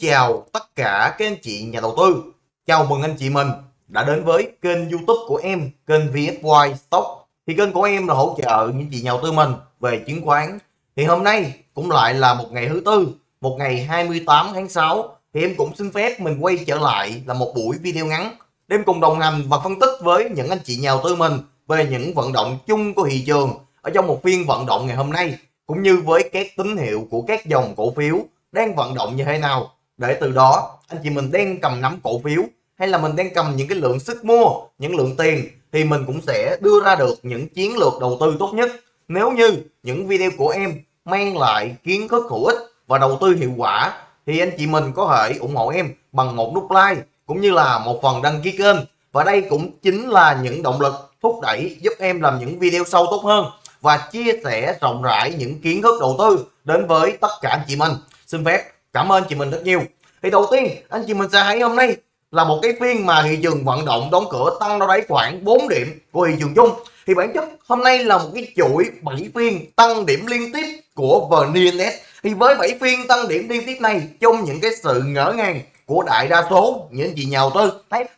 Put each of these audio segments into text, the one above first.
chào tất cả các anh chị nhà đầu tư. Chào mừng anh chị mình đã đến với kênh YouTube của em, kênh VFY Stock. Thì kênh của em là hỗ trợ những chị nhà đầu tư mình về chứng khoán. Thì hôm nay cũng lại là một ngày thứ tư, một ngày 28 tháng 6 thì em cũng xin phép mình quay trở lại là một buổi video ngắn để cùng đồng hành và phân tích với những anh chị nhà đầu tư mình về những vận động chung của thị trường ở trong một phiên vận động ngày hôm nay cũng như với các tín hiệu của các dòng cổ phiếu đang vận động như thế nào để từ đó, anh chị mình đang cầm nắm cổ phiếu, hay là mình đang cầm những cái lượng sức mua, những lượng tiền, thì mình cũng sẽ đưa ra được những chiến lược đầu tư tốt nhất. Nếu như những video của em mang lại kiến thức hữu ích và đầu tư hiệu quả, thì anh chị mình có thể ủng hộ em bằng một nút like, cũng như là một phần đăng ký kênh. Và đây cũng chính là những động lực thúc đẩy giúp em làm những video sâu tốt hơn và chia sẻ rộng rãi những kiến thức đầu tư đến với tất cả anh chị mình. Xin phép cảm ơn chị mình rất nhiều. Thì đầu tiên, anh chị mình sẽ thấy hôm nay là một cái phiên mà thị trường vận động đóng cửa tăng đâu đấy khoảng 4 điểm của thị trường chung. Thì bản chất hôm nay là một cái chuỗi 7 phiên tăng điểm liên tiếp của VN-Index thì với 7 phiên tăng điểm liên tiếp này trong những cái sự ngỡ ngàng của đại đa số những chị nhà đầu tư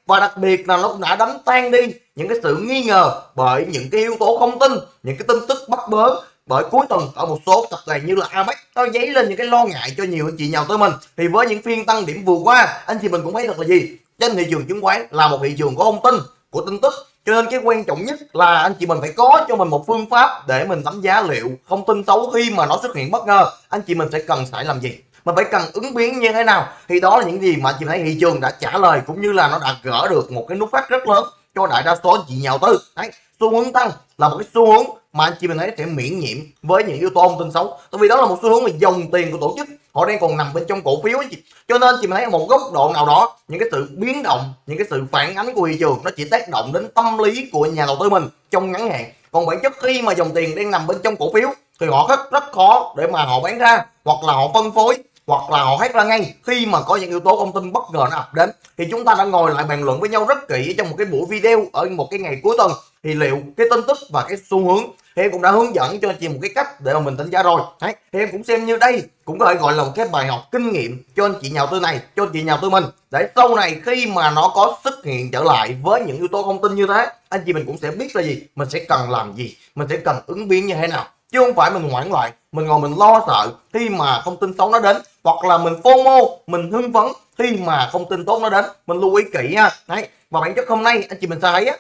và đặc biệt là nó đã đánh tan đi những cái sự nghi ngờ bởi những cái yếu tố không tin, những cái tin tức bắt bớ bởi cuối tuần ở một số tập đoàn như là Amex nó dấy lên những cái lo ngại cho nhiều anh chị nhà đầu tư mình. Thì với những phiên tăng điểm vừa qua, anh chị mình cũng thấy được là gì? Trên thị trường chứng khoán là một thị trường có thông tin, của tin tức. Cho nên cái quan trọng nhất là anh chị mình phải có cho mình một phương pháp để mình đánh giá liệu thông tin xấu khi mà nó xuất hiện bất ngờ, anh chị mình sẽ cần phải làm gì? Mình phải cần ứng biến như thế nào? Thì đó là những gì mà anh chị thấy thị trường đã trả lời, cũng như là nó đã gỡ được một cái nút thắt rất lớn cho đại đa số anh chị nhà đầu tư đấy, xu hướng tăng là một cái xu hướng mà anh chị mình thấy sẽ miễn nhiễm với những yếu tố thông tin xấu. Tại vì đó là một xu hướng mà dòng tiền của tổ chức, họ đang còn nằm bên trong cổ phiếu ấy chị. Cho nên chị mình thấy một góc độ nào đó, những cái sự biến động, những cái sự phản ánh của thị trường nó chỉ tác động đến tâm lý của nhà đầu tư mình trong ngắn hạn. Còn bản chất khi mà dòng tiền đang nằm bên trong cổ phiếu, thì họ rất rất khó để mà họ bán ra, hoặc là họ phân phối, hoặc là họ hết ra ngay. Khi mà có những yếu tố thông tin bất ngờ nó ập đến, thì chúng ta đã ngồi lại bàn luận với nhau rất kỹ trong một cái buổi video ở một cái ngày cuối tuần. Thì liệu cái tin tức và cái xu hướng thì em cũng đã hướng dẫn cho anh chị một cái cách để mà mình đánh giá rồi. Đấy. Thì em cũng xem như đây cũng có thể gọi là một cái bài học kinh nghiệm cho anh chị nhà đầu tư này cho anh chị nhà đầu tư mình. Để sau này khi mà nó có xuất hiện trở lại với những yếu tố thông tin như thế anh chị mình cũng sẽ biết là gì mình sẽ cần làm gì mình sẽ cần ứng biến như thế nào. Chứ không phải mình hoảng loạn mình ngồi mình lo sợ khi mà thông tin xấu nó đến hoặc là mình FOMO mình hưng phấn khi mà thông tin tốt nó đến. Mình lưu ý kỹ nha. Đấy. Và bản chất hôm nay anh chị mình sẽ thấy á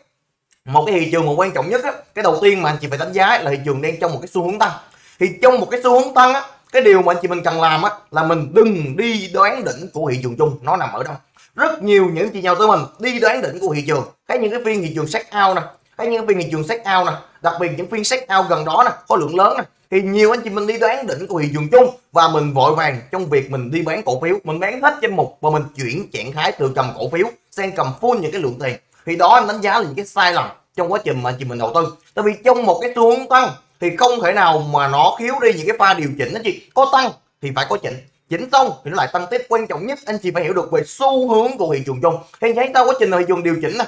một cái thị trường mà quan trọng nhất á, cái đầu tiên mà anh chị phải đánh giá là thị trường đang trong một cái xu hướng tăng. Thì trong một cái xu hướng tăng á, cái điều mà anh chị mình cần làm á, là mình đừng đi đoán đỉnh của thị trường chung, nó nằm ở đâu. Rất nhiều những chị nhau tới mình đi đoán đỉnh của thị trường. Thấy những cái phiên thị trường sách out nè thấy những cái phiên thị trường sách out nè, đặc biệt những phiên sách out gần đó nè, có lượng lớn nè. Thì nhiều anh chị mình đi đoán đỉnh của thị trường chung và mình vội vàng trong việc mình đi bán cổ phiếu. Mình bán hết danh mục và mình chuyển trạng thái từ cầm cổ phiếu sang cầm full những cái lượng tiền thì đó anh đánh giá là những cái sai lầm trong quá trình mà chị mình đầu tư. Tại vì trong một cái xu hướng tăng thì không thể nào mà nó thiếu đi những cái pha điều chỉnh đó chị. Có tăng thì phải có chỉnh. Chỉnh xong thì nó lại tăng tiếp. Quan trọng nhất anh chị phải hiểu được về xu hướng của thị trường chung. Thì thấy sau quá trình thị trường điều chỉnh này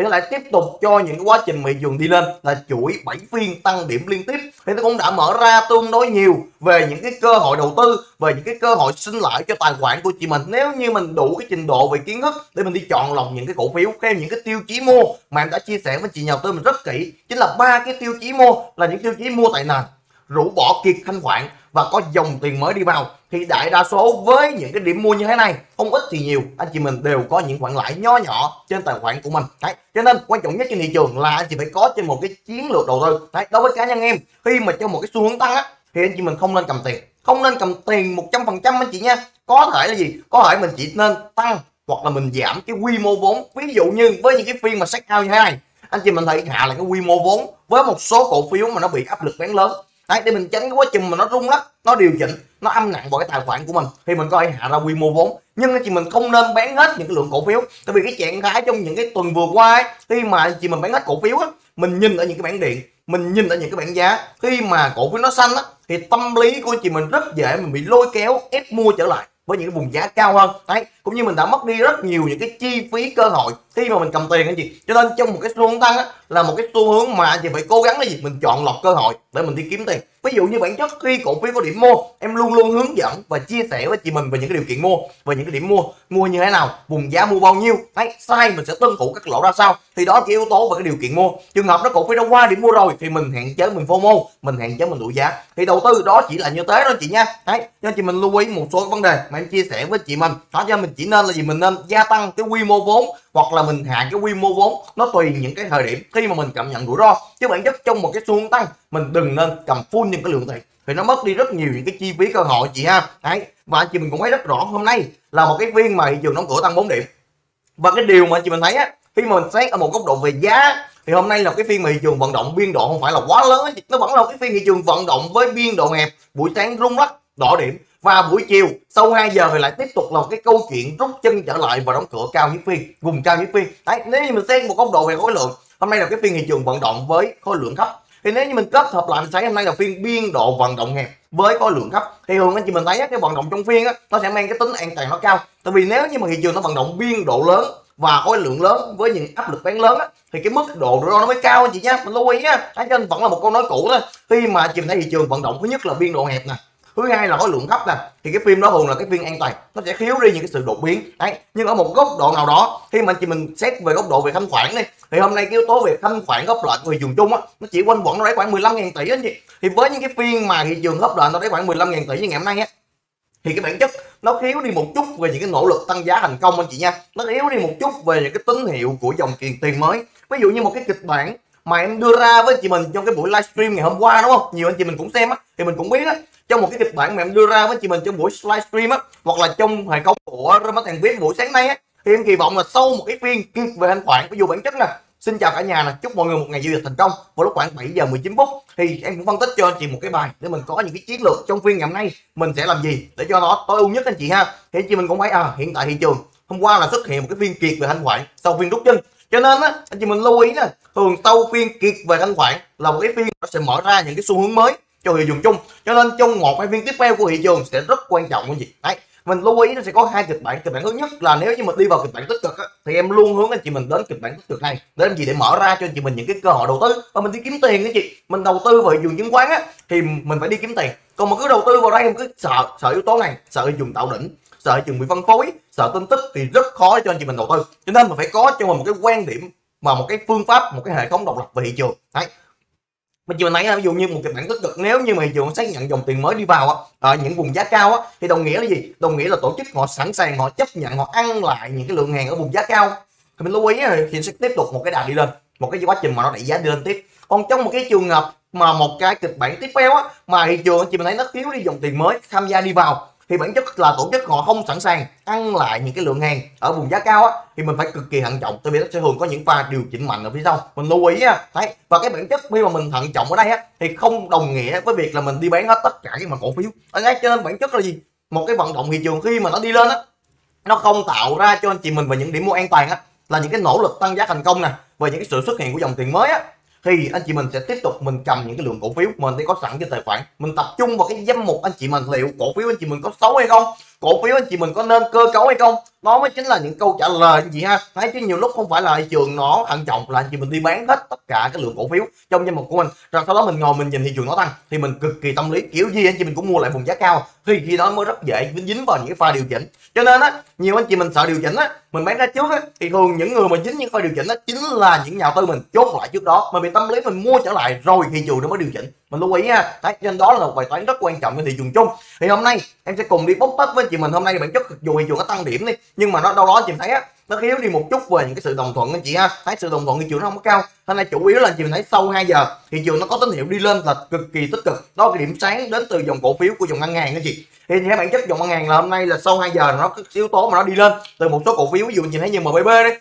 thì nó lại tiếp tục cho những quá trình thị trường đi lên là chuỗi 7 phiên tăng điểm liên tiếp. Thì nó cũng đã mở ra tương đối nhiều về những cái cơ hội đầu tư, về những cái cơ hội sinh lợi cho tài khoản của chị mình. Nếu như mình đủ cái trình độ về kiến thức để mình đi chọn lọc những cái cổ phiếu theo những cái tiêu chí mua mà em đã chia sẻ với chị nhà đầu tư mình rất kỹ. Chính là ba cái tiêu chí mua là những tiêu chí mua tại nền. Rũ bỏ kiệt thanh khoản và có dòng tiền mới đi vào, thì đại đa số với những cái điểm mua như thế này, không ít thì nhiều, anh chị mình đều có những khoản lãi nho nhỏ trên tài khoản của mình. Đấy, cho nên quan trọng nhất trên thị trường là anh chị phải có trên một cái chiến lược đầu tư. Đấy, đối với cá nhân em, khi mà trong một cái xu hướng tăng á, thì anh chị mình không nên cầm tiền. Không nên cầm tiền một trăm phần trăm anh chị nha. Có thể là gì? Có thể mình chỉ nên tăng hoặc là mình giảm cái quy mô vốn. Ví dụ như với những cái phiên mà sách out như thế này, anh chị mình thấy hạ là cái quy mô vốn với một số cổ phiếu mà nó bị áp lực bán lớn đấy để mình tránh cái quá trình mà nó rung lắc nó điều chỉnh nó âm nặng vào cái tài khoản của mình thì mình có thể hạ ra quy mô vốn. Nhưng anh chị mình không nên bán hết những cái lượng cổ phiếu. Tại vì cái trạng thái trong những cái tuần vừa qua ấy, khi mà anh chị mình bán hết cổ phiếu á mình nhìn ở những cái bảng điện mình nhìn ở những cái bảng giá. Khi mà cổ phiếu nó xanh á thì tâm lý của anh chị mình rất dễ mình bị lôi kéo ép mua trở lại với những cái vùng giá cao hơn. Đấy cũng như mình đã mất đi rất nhiều những cái chi phí cơ hội khi mà mình cầm tiền anh chị cho nên trong một cái xu hướng tăng á, là một cái xu hướng mà anh chị phải cố gắng cái gì? Mình chọn lọc cơ hội để mình đi kiếm tiền ví dụ như bản chất khi cổ phiếu có điểm mua, em luôn luôn hướng dẫn và chia sẻ với chị mình về những cái điều kiện mua và những cái điểm mua. Mua như thế nào, vùng giá mua bao nhiêu, đấy, sai mình sẽ tuân thủ các lỗ ra sao. Thì đó là cái yếu tố và cái điều kiện mua. Trường hợp nó cổ phiếu đã qua điểm mua rồi thì mình hạn chế mình fomo, mình hạn chế mình đuổi giá. Thì đầu tư đó chỉ là như thế thôi chị nha. Đấy cho chị mình lưu ý một số vấn đề mà em chia sẻ với chị mình. Đó cho mình chỉ nên là gì, mình nên gia tăng cái quy mô vốn hoặc là mình hạ cái quy mô vốn. Nó tùy những cái thời điểm khi mà mình cảm nhận rủi ro. Chứ bản chất trong một cái xu hướng tăng, mình đừng nên cầm full những cái lượng tiền thì nó mất đi rất nhiều những cái chi phí cơ hội chị ha. Đấy, và anh chị mình cũng thấy rất rõ hôm nay là một cái phiên mà thị trường đóng cửa tăng 4 điểm. Và cái điều mà anh chị mình thấy á, khi mà mình xét ở một góc độ về giá, thì hôm nay là cái phiên mà thị trường vận động biên độ không phải là quá lớn nó vẫn là cái phiên thị trường vận động với biên độ hẹp, buổi sáng rung lắc, đỏ điểm. Và buổi chiều, sau 2 giờ thì lại tiếp tục là cái câu chuyện rút chân trở lại và đóng cửa cao nhất phiên, vùng cao nhất phiên. Đấy, nếu như mình xem một góc độ về khối lượng, hôm nay là cái phiên thị trường vận động với khối lượng thấp thì nếu như mình kết hợp lại mình thấy hôm nay là phiên biên độ vận động hẹp với khối lượng thấp thì thường anh chị mình thấy cái vận động trong phiên á nó sẽ mang cái tính an toàn nó cao. Tại vì nếu như mà thị trường nó vận động biên độ lớn và khối lượng lớn với những áp lực bán lớn á, thì cái mức độ rủi ro nó mới cao anh chị nhé mình lưu ý nhá cho nên vẫn là một câu nói cũ thôi. Khi mà chị thấy thị trường vận động thứ nhất là biên độ hẹp nè thứ hai là khối lượng thấp nè. Thì cái phim đó thường là cái phim an toàn. Nó sẽ thiếu đi những cái sự đột biến. Đấy. Nhưng ở một góc độ nào đó, khi mà chị mình xét về góc độ về thanh khoản đi, thì hôm nay cái yếu tố về thanh khoản góp lệnh người dùng chung á, nó chỉ quanh quẩn, nó đấy khoảng 15.000 tỷ anh chị. Thì với những cái phiên mà thị trường góp lệnh nó đấy khoảng 15.000 tỷ như ngày hôm nay á, thì cái bản chất nó thiếu đi một chút về những cái nỗ lực tăng giá thành công anh chị nha. Nó yếu đi một chút về những cái tín hiệu của dòng tiền tiền mới. Ví dụ như một cái kịch bản mà em đưa ra với chị mình trong cái buổi livestream ngày hôm qua, đúng không? Nhiều anh chị mình cũng xem á, thì mình cũng biết á trong một cái kịch bản mà em đưa ra với chị mình trong buổi livestream á hoặc là trong hệ thống của Rama Thành Viết buổi sáng nay á thì em kỳ vọng là sau một cái phiên về thanh khoản ví dụ bản chất nè Xin chào cả nhà nè, chúc mọi người một ngày giao dịch thành công. Vào lúc khoảng 7 giờ 19 phút thì em cũng phân tích cho anh chị một cái bài để mình có những cái chiến lược trong phiên ngày hôm nay mình sẽ làm gì để cho nó tối ưu nhất anh chị ha. Thì anh chị mình cũng thấy à hiện tại thị trường hôm qua là xuất hiện một cái phiên kiệt về thanh khoản sau phiên rút chân. Cho nên á anh chị mình lưu ý nè, thường sau phiên kiệt về thanh khoản là một cái phiên nó sẽ mở ra những cái xu hướng mới cho thị trường chung. Cho nên trong một hai phiên tiếp theo của thị trường sẽ rất quan trọng cái gì Đấy, mình lưu ý nó sẽ có hai kịch bản. Kịch bản thứ nhất là nếu như mình đi vào kịch bản tích cực á, thì em luôn hướng anh chị mình đến kịch bản tích cực này. Để làm gì để mở ra cho anh chị mình những cái cơ hội đầu tư. Và mình đi kiếm tiền cái chị. Mình đầu tư vào thị trường chứng khoán á thì mình phải đi kiếm tiền. Còn mà cứ đầu tư vào đây em cứ sợ sợ yếu tố này sợ dùng tạo đỉnh sợ chừng bị phân phối sợ tin tức thì rất khó cho anh chị mình đầu tư. Cho nên mình phải có cho mình một cái quan điểm mà một cái phương pháp một cái hệ thống độc lập về thị trường. Đấy mình vừa nãy ví dụ như một kịch bản tích cực, nếu như mà thị trường xác nhận dòng tiền mới đi vào ở ờ, những vùng giá cao á, thì đồng nghĩa là gì? Đồng nghĩa là tổ chức họ sẵn sàng, họ chấp nhận, họ ăn lại những cái lượng hàng ở vùng giá cao. Thì mình lưu ý thì sẽ tiếp tục một cái đà đi lên, một cái quá trình mà nó đẩy giá đi lên tiếp. Còn trong một cái trường hợp mà một cái kịch bản tiếp theo á, mà thị trường chị mình thấy nó thiếu đi dòng tiền mới, tham gia đi vào thì bản chất là tổ chức họ không sẵn sàng ăn lại những cái lượng hàng ở vùng giá cao á, thì mình phải cực kỳ thận trọng. Tại vì nó sẽ thường có những pha điều chỉnh mạnh ở phía sau. Mình lưu ý á đấy. Và cái bản chất khi mà mình thận trọng ở đây á, thì không đồng nghĩa với việc là mình đi bán hết tất cả cái mặt cổ phiếu. Đấy cho nên bản chất là gì? Một cái vận động thị trường khi mà nó đi lên á, nó không tạo ra cho anh chị mình và những điểm mua an toàn á, là những cái nỗ lực tăng giá thành công nè và những cái sự xuất hiện của dòng tiền mới á thì anh chị mình sẽ tiếp tục mình cầm những cái lượng cổ phiếu mình đã có sẵn trên tài khoản. Mình tập trung vào cái danh mục anh chị mình liệu cổ phiếu anh chị mình có xấu hay không cổ phiếu anh chị mình có nên cơ cấu hay không? Nó mới chính là những câu trả lời anh chị ha. Thấy chứ nhiều lúc không phải là thị trường nó thận trọng, là anh chị mình đi bán hết tất cả cái lượng cổ phiếu trong danh mục của mình. Rồi sau đó mình ngồi mình nhìn thị trường nó tăng, thì mình cực kỳ tâm lý, kiểu gì anh chị mình cũng mua lại vùng giá cao. Thì khi đó mới rất dễ dính vào những cái pha điều chỉnh. Cho nên á, nhiều anh chị mình sợ điều chỉnh á, mình bán ra trước á, thì thường những người mà dính những pha điều chỉnh á chính là những nhà tư mình chốt lại trước đó. Mà bị tâm lý mình mua trở lại rồi thị trường nó mới điều chỉnh mình lưu ý ha đấy nên đó là một bài toán rất quan trọng trên thị trường chung. Thì hôm nay em sẽ cùng đi bóc tách với chị mình. Hôm nay bản chất dù thị trường nó tăng điểm đi, nhưng mà nó đâu đó chị thấy á, nó thiếu đi một chút về những cái sự đồng thuận anh chị ha. Thấy sự đồng thuận thị trường nó không có cao. Hôm nay chủ yếu là chị mình thấy sau 2 giờ, thị trường nó có tín hiệu đi lên là cực kỳ tích cực. Đó là cái điểm sáng đến từ dòng cổ phiếu của dòng ngân hàng anh chị. Thì theo bản chất dòng ngân hàng là hôm nay là sau 2 giờ nó có yếu tố mà nó đi lên từ một số cổ phiếu. Ví dụ chị thấy như MBB đấy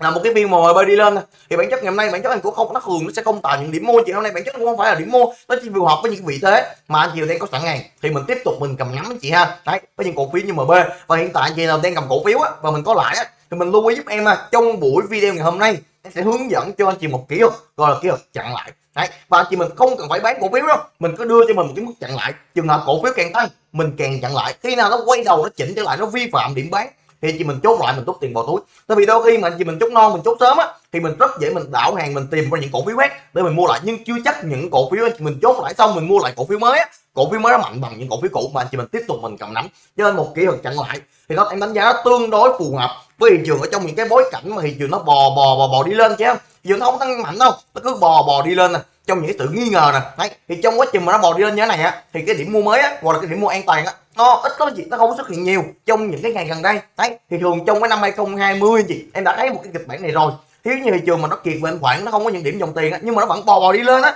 là một cái phiên mà bay đi lên thì bản chất ngày hôm nay bản chất anh cũng không, nó thường nó sẽ không tạo những điểm mua chị. Hôm nay bản chất cũng không phải là điểm mua, nó chỉ phù hợp với những vị thế mà anh chị đang có sẵn ngày thì mình tiếp tục mình cầm nắm anh chị ha. Đấy với những cổ phiếu như MB và hiện tại anh chị nào đang cầm cổ phiếu á, và mình có lãi á, thì mình lưu ý giúp em à trong buổi video ngày hôm nay, em sẽ hướng dẫn cho anh chị một kỹ thuật, gọi là kỹ thuật chặn lại. Đấy, và anh chị mình không cần phải bán cổ phiếu đâu. Mình cứ đưa cho mình một cái mức chặn lại. Trường hợp cổ phiếu càng tăng, mình càng chặn lại. Khi nào nó quay đầu, nó chỉnh trở lại, nó vi phạm điểm bán thì anh chị mình chốt lại, mình rút tiền vào túi. Tại vì đôi khi mà anh chị mình chốt non, mình chốt sớm á, thì mình rất dễ mình đảo hàng, mình tìm ra những cổ phiếu khác để mình mua lại. Nhưng chưa chắc những cổ phiếu anh chị mình chốt lại xong mình mua lại cổ phiếu mới á, cổ phiếu mới nó mạnh bằng những cổ phiếu cũ mà anh chị mình tiếp tục mình cầm nắm. Cho nên một kỹ thuật chặn lại, thì nó, em đánh giá tương đối phù hợp với thị trường ở trong những cái bối cảnh mà thị trường nó bò bò bò bò đi lên chứ. Thị trường nó không tăng mạnh đâu, nó cứ bò bò đi lên nè, trong những cái sự nghi ngờ nè. Đấy, thì trong quá trình mà nó bò đi lên như thế này á, thì cái điểm mua mới á, hoặc là cái điểm mua an toàn á nó ít có chị nó không xuất hiện nhiều trong những cái ngày gần đây. Đấy, thì thường trong cái năm 2020 chị, em đã thấy một cái kịch bản này rồi. Thiếu như thị trường mà nó kiệt về khoản, nó không có những điểm dòng tiền á, nhưng mà nó vẫn bò bò đi lên á.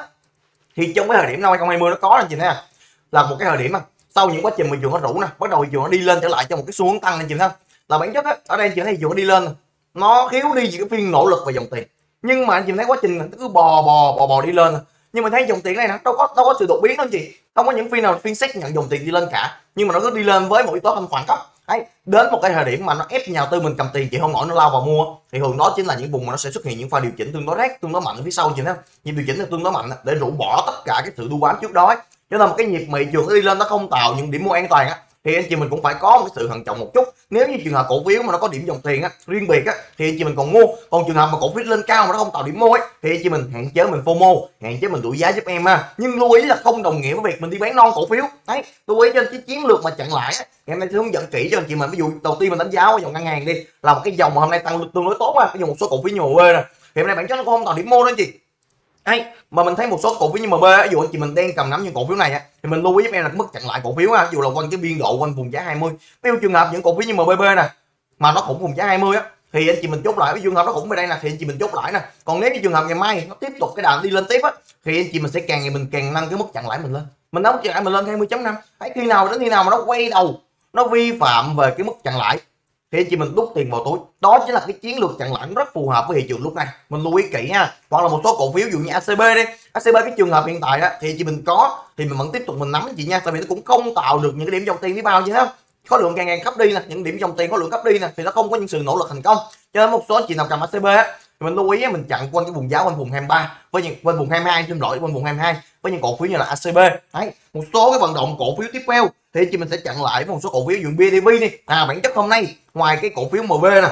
Thì trong cái thời điểm năm 2020 nó có anh chị nè. Là một cái thời điểm mà sau những quá trình thị trường nó rủ nè, bắt đầu thị trường nó đi lên trở lại cho một cái xu hướng tăng anh chị thấy là bản chất á, ở đây chị thấy thị trường nó đi lên nó thiếu đi những cái phiên nỗ lực về dòng tiền. Nhưng mà anh chị thấy quá trình nó cứ bò bò bò bò đi lên nhưng mà thấy dòng tiền này nó đâu có đâu có sự đột biến đâu chị. Không có những phiên nào phiên xét nhận dòng tiền đi lên cả. Nhưng mà nó cứ đi lên với một yếu tố thanh khoản cấp ấy đến một cái thời điểm mà nó ép nhà đầu tư mình cầm tiền, chị không nổi nó lao vào mua. Thì thường đó chính là những vùng mà nó sẽ xuất hiện những pha điều chỉnh tương đối rác tương đối mạnh ở phía sau chị thấy nhịp điều chỉnh là tương đối mạnh để rũ bỏ tất cả cái sự đu bám trước đó cho nên một cái nhịp thị trường nó đi lên nó không tạo những điểm mua an toàn á thì anh chị mình cũng phải có một cái sự thận trọng một chút. Nếu như trường hợp cổ phiếu mà nó có điểm dòng tiền á, riêng biệt á, thì anh chị mình còn mua. Còn trường hợp mà cổ phiếu lên cao mà nó không tạo điểm mua ấy, thì anh chị mình hạn chế mình fomo hạn chế mình đuổi giá giúp em ha. Nhưng lưu ý là không đồng nghĩa với việc mình đi bán non cổ phiếu. Đấy, lưu ý cho cái chiến lược mà chặn lại á. Em nay sẽ hướng dẫn kỹ cho anh chị mình. Ví dụ đầu tiên mình đánh giá cái dòng ngân hàng đi, là một cái dòng mà hôm nay tăng tương đối tốt á cái dòng một số cổ phiếu nhiều quê nè. Thì hôm nay bản chất nó cũng không tạo điểm mua đó anh chị. Đấy, mà mình thấy một số cổ phiếu như MB ví dụ anh chị mình đang cầm nắm những cổ phiếu này á thì mình lưu ý giúp em là cái mức chặn lại cổ phiếu á dù là quanh cái biên độ quanh vùng giá 20 ví dụ trường hợp những cổ phiếu như MBB nè mà nó cũng vùng giá 20 á thì anh chị mình chốt lại Với trường hợp nó cũng về đây nè thì anh chị mình chốt lại nè. Còn nếu như trường hợp ngày mai nó tiếp tục cái đà đi lên tiếp á thì anh chị mình sẽ càng ngày mình càng nâng cái mức chặn lại mình lên. Mình nâng chặn lại mình lên 20.5 ấy khi nào đến khi nào mà nó quay đầu nó vi phạm về cái mức chặn lại thì anh chị mình đút tiền vào túi. Đó chính là cái chiến lược chặn lãi rất phù hợp với thị trường lúc này. Mình lưu ý kỹ nha hoặc là một số cổ phiếu, ví dụ như ACB đi. ACB cái trường hợp hiện tại đó thì chị mình có, thì mình vẫn tiếp tục mình nắm chị nha. Tại vì nó cũng không tạo được những cái điểm dòng tiền đi bao chứ không có lượng càng ngày khắp đi nè, những điểm dòng tiền có lượng khắp đi nè, thì nó không có những sự nỗ lực thành công. Cho nên một số chị nào cầm ACB á, thì mình lưu ý mình chặn quanh cái vùng giá, quanh vùng 23 với những, quanh vùng 22 xin lỗi, quanh vùng 22 với những cổ phiếu như là ACB đấy một số cái vận động cổ phiếu tiếp theo. Thì chị mình sẽ chặn lại với một số cổ phiếu dùng BTV đi. À bản chất hôm nay ngoài cái cổ phiếu MB nè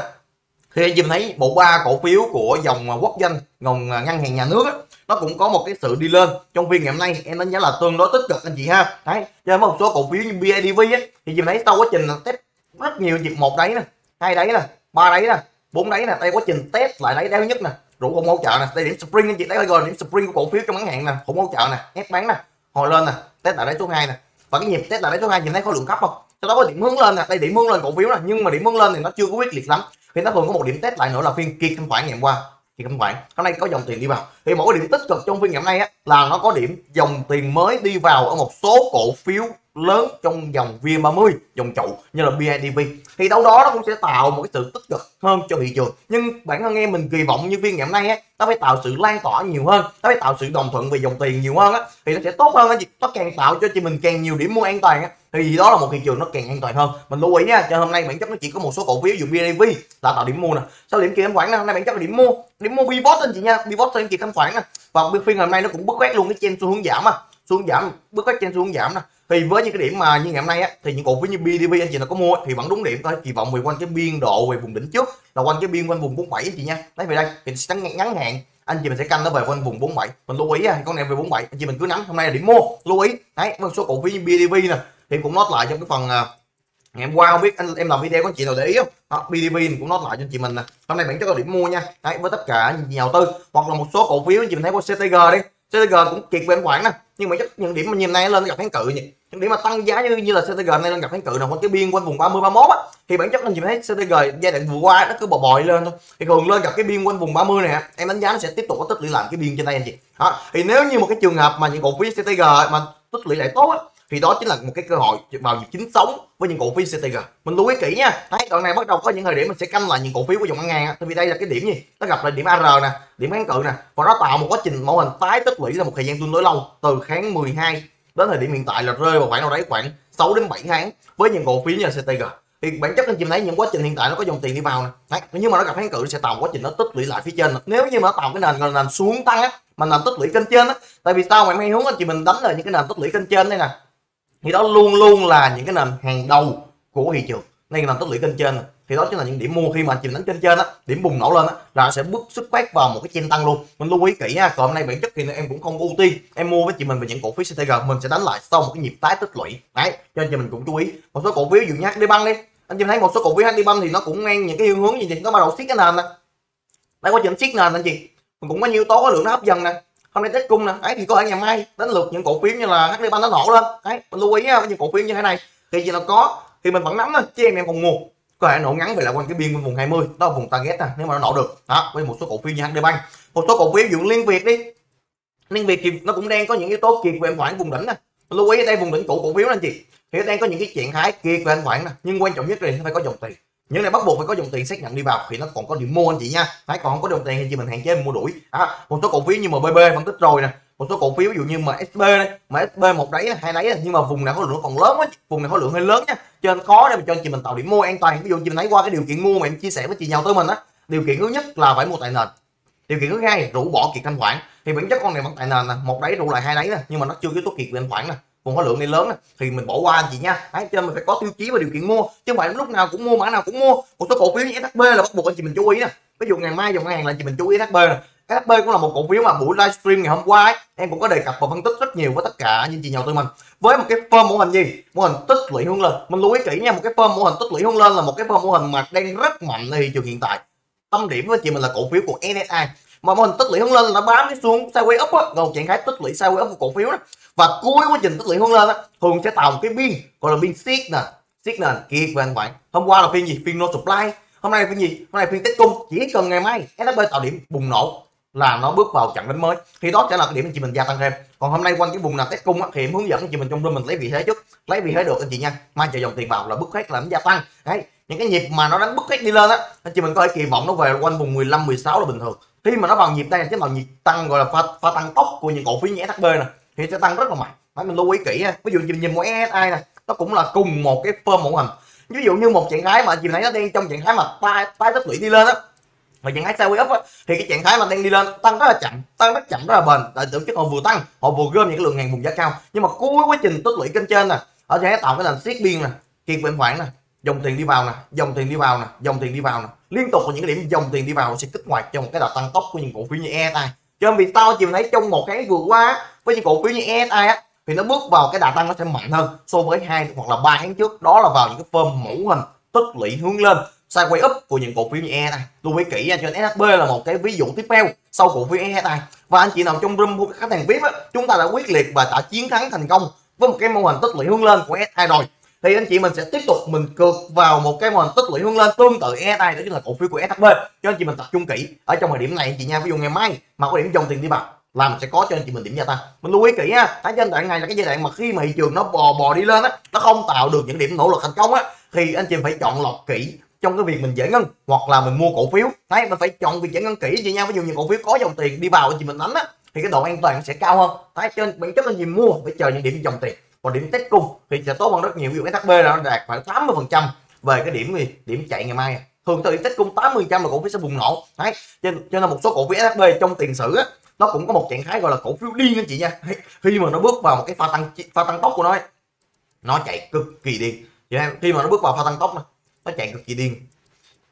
thì chị mình thấy bộ ba cổ phiếu của dòng quốc doanh dòng ngân hàng nhà nước á, nó cũng có một cái sự đi lên. Trong phiên ngày hôm nay em đánh giá là tương đối tích cực anh chị ha. Đấy cho nên một số cổ phiếu như BIDV á thì chị thấy sau quá trình test rất nhiều dịp một đấy nè hai đấy nè ba đấy nè bốn đấy nè đây quá trình test lại đấy đeo nhất nè rủ không hỗ trợ nè. Đây điểm spring anh chị thấy rồi điểm spring của cổ phiếu trong ngắn hạn nè, không hỗ trợ nè, ép bán nè, hồi lên nè, test lại đấy số 2 nè. Và cái nhịp test lại đấy số 2 nhìn thấy khối lượng thấp không? Sau đó có điểm hướng lên nè, đây điểm hướng lên cổ phiếu nè, nhưng mà điểm hướng lên thì nó chưa có quyết liệt lắm. Thì nó thường có một điểm test lại nữa là phiên kia thanh khoản ngày hôm qua. Thì thanh khoản, hôm nay có dòng tiền đi vào. Thì mỗi điểm tích cực trong phiên ngày hôm nay á, là nó có điểm dòng tiền mới đi vào ở một số cổ phiếu lớn trong dòng VN30 dòng trụ như là BIDV thì đâu đó nó cũng sẽ tạo một cái sự tích cực hơn cho thị trường. Nhưng bản thân em mình kỳ vọng như phiên ngày hôm nay á, nó phải tạo sự lan tỏa nhiều hơn, nó phải tạo sự đồng thuận về dòng tiền nhiều hơn á, thì nó sẽ tốt hơn á nó càng tạo cho chị mình càng nhiều điểm mua an toàn á, thì đó là một thị trường nó càng an toàn hơn. Mình lưu ý nha, cho hôm nay bản chất nó chỉ có một số cổ phiếu dùng BIDV là tạo điểm mua nè. Sau điểm kỳ thanh khoản hôm nay bản chất là điểm mua điểm mua pivot anh chị nha. Pivot sau em kỳ thanh khoản nè. Và phiên ngày hôm nay nó cũng bứt quét luôn cái trên xu hướng giảm à xu hướng giảm bước quét trên xu hướng giảm nè thì với những cái điểm mà như ngày hôm nay á thì những cổ phiếu như BDV anh chị nào có mua thì vẫn đúng điểm thôi. Kỳ vọng về quanh cái biên độ về vùng đỉnh trước là quanh cái biên quanh vùng 47 anh chị nha. Lấy về đây thì sẽ ngắn, ngắn hạn anh chị mình sẽ canh nó về quanh vùng 47 mình lưu ý à con này về 47 anh chị mình cứ nắm hôm nay là điểm mua lưu ý. Đấy một số cổ phiếu như BDV nè thì cũng nốt lại trong cái phần à, ngày hôm qua không biết anh em làm video có chị nào để ý không? Đó, BDV cũng nói lại cho chị mình nè. Hôm nay bạn chắc là điểm mua nha. Đấy với tất cả nhà đầu tư hoặc là một số cổ phiếu anh chị mình thấy có CTG đi CTG cũng kiệt về khoản nè. Nhưng mà chắc những điểm mà nhìn nay lên gặp kháng cự nhỉ? Những điểm mà tăng giá như như là CTG này lên gặp kháng cự nào quanh cái biên quanh vùng 30 31 á, thì bản chất anh chị thấy CTG giai đoạn vừa qua nó cứ bò bòi lên thôi. Thì thường lên gặp cái biên quanh vùng 30 này em đánh giá nó sẽ tiếp tục có tích lũy lại cái biên trên đây anh chị. Đó, thì nếu như một cái trường hợp mà những cổ phiếu CTG mà tích lũy lại tốt á thì đó chính là một cái cơ hội vào dịp chính sống với những cổ phiếu CTG mình lưu ý kỹ nha. Thấy đoạn này bắt đầu có những thời điểm mình sẽ canh lại những cổ phiếu của dòng ngân hàng tại vì đây là cái điểm gì? Nó gặp là điểm AR nè, điểm kháng cự nè. Và nó tạo một quá trình mẫu hình tái tích lũy là một thời gian tương đối lâu, từ tháng 12 đến thời điểm hiện tại là rơi vào khoảng đâu đấy khoảng 6 đến 7 tháng với những cổ phiếu như là CTG thì bản chất anh chị thấy những quá trình hiện tại nó có dòng tiền đi vào nè. Đấy nhưng mà nó gặp kháng cự sẽ tạo quá trình nó tích lũy lại phía trên nếu như mà nó tạo cái nền, gọi là nền xuống tăng á, mà nền tích lũy kênh trên á, tại vì sao mà em hướng anh chị mình đánh là những cái nền tích lũy kênh trên đây nè thì đó luôn luôn là những cái nền hàng đầu của thị trường. Nên là nền tích lũy kênh trên. Thì đó chính là những điểm mua khi mà anh chị đánh trên trên á, điểm bùng nổ lên á, là sẽ bước xuất phát vào một cái chen tăng luôn. Mình lưu ý kỹ nha, còn hôm nay bản chất thì em cũng không ưu tiên. Em mua với chị mình về những cổ phiếu CTG mình sẽ đánh lại sau một cái nhịp tái tích lũy. Đấy, cho nên chị mình cũng chú ý. Một số cổ phiếu dụ như HD băng đi. Anh chị thấy một số cổ phiếu HD băng thì nó cũng ngang những cái hướng gì thì nó bắt đầu siết cái nền nè. Đây quá trình siết nền anh chị. Mình cũng có nhiều tố có lượng nó hấp dẫn nè hôm nay test cung nè. Ấy, thì có thể ngày mai, đánh lượt những cổ phiếu như là HD băng nó nổ lên. Ấy, mình lưu ý nha, những cổ phiếu như thế này, thì gì nó có, thì mình vẫn nắm thôi, chứ em em còn mua, có thể nổ ngắn về lại quanh cái biên bên vùng 20 đó là vùng target nè, nếu mà nó nổ được. Đó, với một số cổ phiếu như HD Bank. Một số cổ phiếu dụ liên việt đi. Liên việt thì nó cũng đang có những yếu tố kiệt về khoản vùng đỉnh nè. Lưu ý ở đây vùng đỉnh cũ cổ phiếu anh chị thì đang có những cái trạng thái kiệt về khoản nè, nhưng quan trọng nhất là phải có dòng tiền những này bắt buộc phải có dòng tiền xác nhận đi vào thì nó còn có điểm mua anh chị nha. Đấy còn không có dòng tiền thì chị mình hạn chế mình mua đuổi. À, một số cổ phiếu như MBB phân tích rồi nè. Một số cổ phiếu ví dụ như MSB đây MSB một đáy hai đáy nhưng mà vùng này khối lượng còn lớn á vùng này khối lượng hơi lớn nha. Cho nên khó để mà cho anh chị mình tạo điểm mua an toàn. Ví dụ chị mình thấy qua cái điều kiện mua mà em chia sẻ với chị nhau tới mình á điều kiện thứ nhất là phải mua tại nền. Điều kiện thứ hai rủ bỏ kiệt thanh khoản. Thì bản chất con này vẫn tại nền nè một đáy rủ lại hai đáy nè nhưng mà nó chưa kết tốt kiệt thanh khoản nè còn khối lượng này lớn thì mình bỏ qua anh chị nha. Đấy cho nên mình phải có tiêu chí và điều kiện mua. Chứ không phải lúc nào cũng mua mã nào cũng mua. Một số cổ phiếu như SHB là bắt buộc anh chị mình chú ý nè. Ví dụ ngày mai dòng hàng là chị mình chú ý SHB nè. SHB cũng là một cổ phiếu mà buổi livestream ngày hôm qua ấy, em cũng có đề cập và phân tích rất nhiều với tất cả anh chị nhà tư mình. Với một cái form mô hình gì? Mô hình tích lũy hướng lên. Mình lưu ý kỹ nha một cái form mô hình tích lũy hướng lên là một cái form mô hình mà đang rất mạnh ở thị trường hiện tại. Tâm điểm với chị mình là cổ phiếu của NSI mà mô hình tích lũy hướng lên là nó bám cái xuống sideways up á còn trạng thái tích lũy sideways up của cổ phiếu đó. Và cuối quá trình tích lũy hướng lên á thường sẽ tạo một cái biên gọi là biên siết nè siết nè kiệt về anh bạn hôm qua là phiên gì? Phiên no supply. Hôm nay là phiên gì? Hôm nay phiên tích cung chỉ cần ngày mai SHB tạo điểm bùng nổ là nó bước vào chặng đánh mới. Thì đó sẽ là cái điểm anh chị mình gia tăng thêm. Còn hôm nay quanh cái vùng nào test cung á, thì em hướng dẫn anh chị mình trong room mình lấy vị thế trước. Lấy vị thế được anh chị nha. Mai chờ dòng tiền vào là bước hết là nó gia tăng. Đấy. Những cái nhịp mà nó đánh bước hết đi lên á anh chị mình có thể kỳ vọng nó về quanh vùng 15 16 là bình thường khi mà nó vào nhịp đây cái vào nhịp tăng gọi là pha, pha tăng tốc của những cổ phiếu như SHB nè thì sẽ tăng rất là mạnh. Phải mình lưu ý kỹ ha ví dụ như nhìn một SSI nè nó cũng là cùng một cái form mẫu hình. Ví dụ như một trạng thái mà chị thấy nó đang trong trạng thái mà tái tái tích lũy đi lên á mà trạng thái sideways up á, thì cái trạng thái mà đang đi lên tăng rất là chậm tăng rất chậm rất là bền. Tại tưởng chức họ vừa tăng họ vừa gom những cái lượng hàng vùng giá cao. Nhưng mà cuối quá trình tích lũy kênh trên nè ở trạng thái tạo cái nền siết biên nè kiệt bệnh khoản nè dòng tiền đi vào nè dòng tiền đi vào nè dòng tiền đi vào nè liên tục có những cái điểm dòng tiền đi vào sẽ kích hoạt cho một cái đà tăng tốc của những cổ phiếu như ESI cho nên vì sao chị thấy trong một tháng vừa qua với những cổ phiếu như ESI á thì nó bước vào cái đà tăng nó sẽ mạnh hơn so với hai hoặc là ba tháng trước. Đó là vào những cái form mẫu hình tích lũy hướng lên sideways up của những cổ phiếu như E này lưu ý kỹ nha cho nên SHB là một cái ví dụ tiếp theo sau cổ phiếu E này và anh chị nào trong room của khách hàng VIP á, chúng ta đã quyết liệt và đã chiến thắng thành công với một cái mô hình tích lũy hướng lên của S2 rồi thì anh chị mình sẽ tiếp tục mình cược vào một cái màn tích lũy hướng lên, tương tự E này đó chính là cổ phiếu của SHB cho anh chị mình tập trung kỹ ở trong thời điểm này anh chị nha. Ví dụ ngày mai mà có điểm dòng tiền đi vào là mình sẽ có cho anh chị mình điểm gia tăng mình lưu ý kỹ nha, cái giai đoạn này là cái giai đoạn mà khi mà thị trường nó bò bò đi lên á, nó không tạo được những điểm nỗ lực thành công á, thì anh chị phải chọn lọc kỹ trong cái việc mình giải ngân hoặc là mình mua cổ phiếu. Đấy, mình phải chọn việc giải ngân kỹ chị nha. Ví dụ như cổ phiếu có dòng tiền đi vào thì mình đánh á, thì cái độ an toàn sẽ cao hơn. Đấy, cho nên bản chất anh chị mua phải chờ những điểm dòng tiền còn điểm test cung. Thì sẽ tốt hơn rất nhiều. Ví dụ SHB là nó đạt khoảng 80 phần trăm về cái điểm gì? Điểm chạy ngày mai. Thường từ test cung 80 trăm là cổ phiếu sẽ bùng nổ. Đấy. Cho, cho nên một số cổ phiếu SHB trong tiền sử á nó cũng có một trạng thái gọi là cổ phiếu điên anh chị nha. Khi mà nó bước vào một cái pha tăng pha tăng tốc của nó ấy, nó chạy cực kỳ điên. Vậy khi mà nó bước vào pha tăng tốc này, nó chạy cực kỳ điên.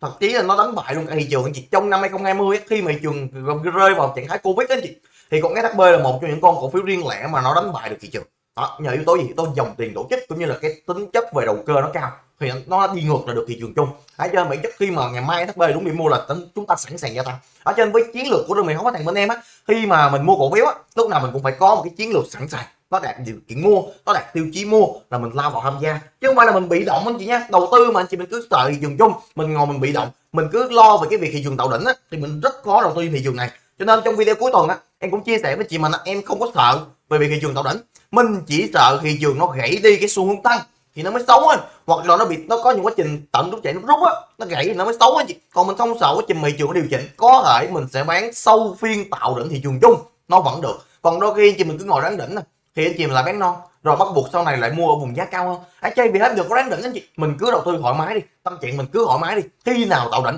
Thậm chí là nó đánh bại luôn cả thị trường anh chị. Trong năm 2020 khi mà thị trường rơi vào trạng thái covid anh chị thì con SHB là một trong những con cổ phiếu riêng lẻ mà nó đánh bại được thị trường đó, nhờ yếu tố gì? Yếu tố dòng tiền tổ chức cũng như là cái tính chất về đầu cơ nó cao. Thì nó đi ngược là được thị trường chung. Hãy cho bản chất khi mà ngày mai SHB đúng bị mua là tính chúng ta sẵn sàng gia tăng. Ở trên với chiến lược của đơn vị không có thằng bên em á khi mà mình mua cổ phiếu á lúc nào mình cũng phải có một cái chiến lược sẵn sàng. Nó đạt điều kiện mua nó đạt tiêu chí mua là mình lao vào tham gia. Chứ không phải là mình bị động anh chị nhé đầu tư mà anh chị mình cứ sợ thị trường chung mình ngồi mình bị động mình cứ lo về cái việc thị trường tạo đỉnh á thì mình rất khó đầu tư thị trường này. Cho nên trong video cuối tuần á em cũng chia sẻ với chị mình á em không có sợ về việc thị trường tạo đỉnh mình chỉ sợ thị trường nó gãy đi cái xu hướng tăng thì nó mới xấu anh. Hoặc là nó bị, nó có những quá trình tận rút chạy nó rút á, nó gãy thì nó mới xấu anh chị. Còn mình không sợ quá trình thị trường nó điều chỉnh, có thể mình sẽ bán sâu phiên tạo đỉnh thị trường chung, nó vẫn được. Còn đôi khi chị mình cứ ngồi đoán đỉnh này thì anh chị mình lại bán non, rồi bắt buộc sau này lại mua ở vùng giá cao hơn. Anh chơi vì hết được có đáng đỉnh anh chị. Mình cứ đầu tư thoải mái đi, tâm trạng mình cứ thoải mái đi. Khi nào tạo đỉnh,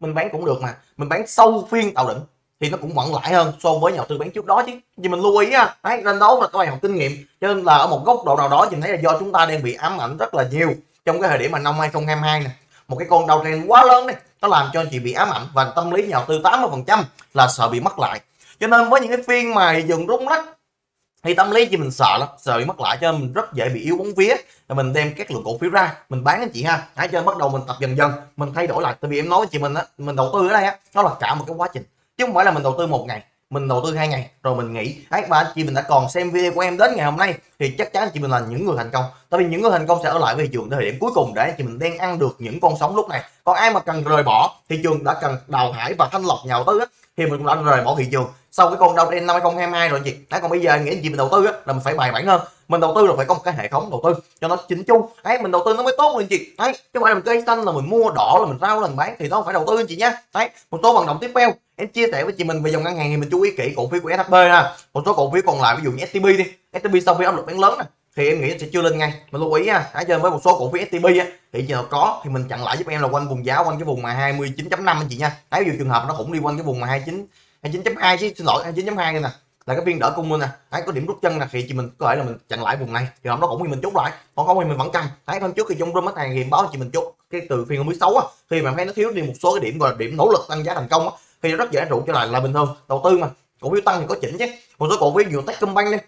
mình bán cũng được mà, mình bán sâu phiên tạo đỉnh thì nó cũng vẫn lãi hơn so với nhà đầu tư bán trước đó chứ. Vì mình lưu ý á đấy, nên đó là các bài học kinh nghiệm. Cho nên là ở một góc độ nào đó, nhìn thấy là do chúng ta đang bị ám ảnh rất là nhiều trong cái thời điểm mà năm 2022 này. Một cái con downtrend quá lớn đấy nó làm cho anh chị bị ám ảnh và tâm lý nhà đầu tư 80 phần trăm là sợ bị mất lại. Cho nên với những cái phiên mà dừng rung lắc, thì tâm lý chị mình sợ lắm, sợ bị mất lại, cho nên mình rất dễ bị yếu bóng vía. Là mình đem các lượng cổ phiếu ra, mình bán anh chị ha. Hãy cho bắt đầu mình tập dần dần, mình thay đổi lại. Tại vì em nói với chị mình á, mình đầu tư ở đây á, nó là cả một cái quá trình chứ không phải là mình đầu tư một ngày, mình đầu tư hai ngày, rồi mình nghỉ. Ấy và anh chị mình đã còn xem video của em đến ngày hôm nay, thì chắc chắn anh chị mình là những người thành công. Tại vì những người thành công sẽ ở lại với thị trường thời điểm cuối cùng để anh chị mình đang ăn được những con sóng lúc này. Còn ai mà cần rời bỏ thị trường đã cần đào thải và thanh lọc nhau tới. thì mình cũng đã rời bỏ thị trường sau cái con downtrend năm 2022 rồi chị. Đấy, còn bây giờ nghĩ anh chị mình đầu tư á, là mình phải bài bản hơn. Mình đầu tư là phải có một cái hệ thống đầu tư cho nó chỉnh chu. Ấy mình đầu tư nó mới tốt anh chị. Đấy, chứ không phải là mình cây xanh là mình mua đỏ là mình rau là mình bán, thì nó không phải đầu tư anh chị nhé đấy, một số vận động tiếp theo. Em chia sẻ với chị mình về dòng ngân hàng thì mình chú ý kỹ cổ phiếu của SHB ha một số cổ phiếu còn lại, ví dụ như STB đi. STB sau khi áp lực bán lớn này thì em nghĩ sẽ chưa lên ngay. Mình lưu ý ha hãy chơi với một số cổ phiếu STB á, thì giờ có thì mình chặn lại giúp em là quanh vùng giá, quanh cái vùng mà 29.5 anh chị nha. Đấy, ví dụ trường hợp nó cũng đi quanh cái vùng mà 29 29.2 chứ, xin lỗi 29.2 đây nè. Là cái phiên đỡ cung luôn nè. Đấy có điểm rút chân nè, thì chị mình có thể là mình chặn lại vùng này. Thì hôm đó cũng thì mình chốt lại. Còn không thì mình vẫn cầm. Thấy hôm trước khi trong room khách hàng thì báo chị mình chốt. Cái từ phiên hôm 16 á, khi mà thấy nó thiếu đi một số cái điểm gọi là điểm nỗ lực tăng giá thành công á, thì nó rất dễ trụ trở lại là bình thường. Đầu tư mà, cổ phiếu tăng thì có chỉnh chứ. Một số cổ phiếu dù Techcombank đi.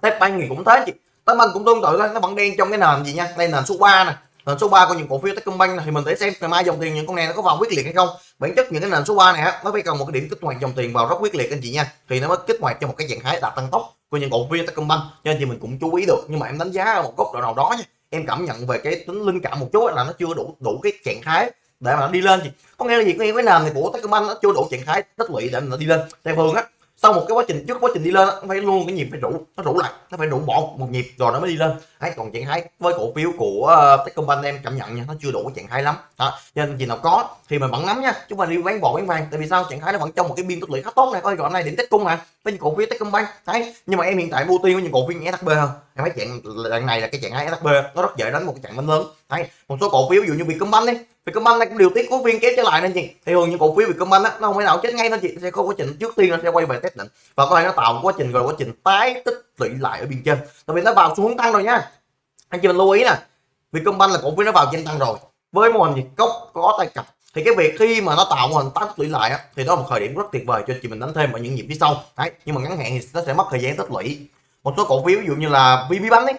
Techbank thì cũng thế chị. Techbank cũng tương tự thôi, nó vẫn đen trong cái nền gì nha. Đây nền số 3 nè nền số 3 của những cổ phiếu Techcombank thì mình để xem ngày mai dòng tiền những con này nó có vào quyết liệt hay không. Bản chất những cái nền số 3 này á, nó phải cần một cái điểm kích hoạt dòng tiền vào rất quyết liệt anh chị nha. Thì nó mới kích hoạt cho một cái trạng thái đạt tăng tốc của những cổ phiếu Techcombank. Cho nên thì mình cũng chú ý được, nhưng mà em đánh giá ở một góc độ nào đó nha. Em cảm nhận về cái tính linh cảm một chút là nó chưa đủ đủ cái trạng thái để mà nó đi lên gì có nghĩa là gì? Có nghĩa cái nền này của Techcombank nó chưa đủ trạng thái tích lũy để mà nó đi lên. Theo thường á sau một cái quá trình trước quá trình đi lên nó phải luôn cái nhịp phải rủ nó rủ lại nó phải rủ bỏ một nhịp rồi nó mới đi lên. Hay còn trạng thái với cổ phiếu của ờ, uh, Techcombank em cảm nhận nha nó chưa đủ trạng thái lắm. Đó nên gì nào có thì mình vẫn nắm nha chúng ta đi bán bò bán vàng. Tại vì sao? Trạng thái nó vẫn trong một cái biên tích lũy khá tốt này. Coi gọi này điểm tích cung mà với những cổ phiếu Techcombank đấy nhưng mà em hiện tại ưu tiên với những cổ phiếu như SHB hơn thấy chuyện lần này là cái chuyện thái SHB nó rất dễ đánh một cái trận đánh lớn. Thấy một số cổ phiếu ví dụ như Vietcombank đi. Vietcombank này cũng điều tiết cố viên kéo trở lại nên gì? Thì thường những cổ phiếu Vietcombank á nó không phải nào chết ngay nó chị sẽ có quá trình trước tiên nó sẽ quay về test định và có thể nó tạo một quá trình rồi quá trình tái tích lũy lại ở biên trên. Tại vì nó vào xuống tăng rồi nha. Anh chị mình lưu ý nè Vietcombank là cổ phiếu nó vào trên tăng rồi. Với mô hình gì? Cốc có tay cặp. Thì cái việc khi mà nó tạo mô hình tái tích lũy lại á, thì đó là một thời điểm rất tuyệt vời cho chị mình đánh thêm ở những nhịp phía sau. Đấy nhưng mà ngắn hạn thì nó sẽ mất thời gian tích lũy một số cổ phiếu, ví dụ như là VPBank đấy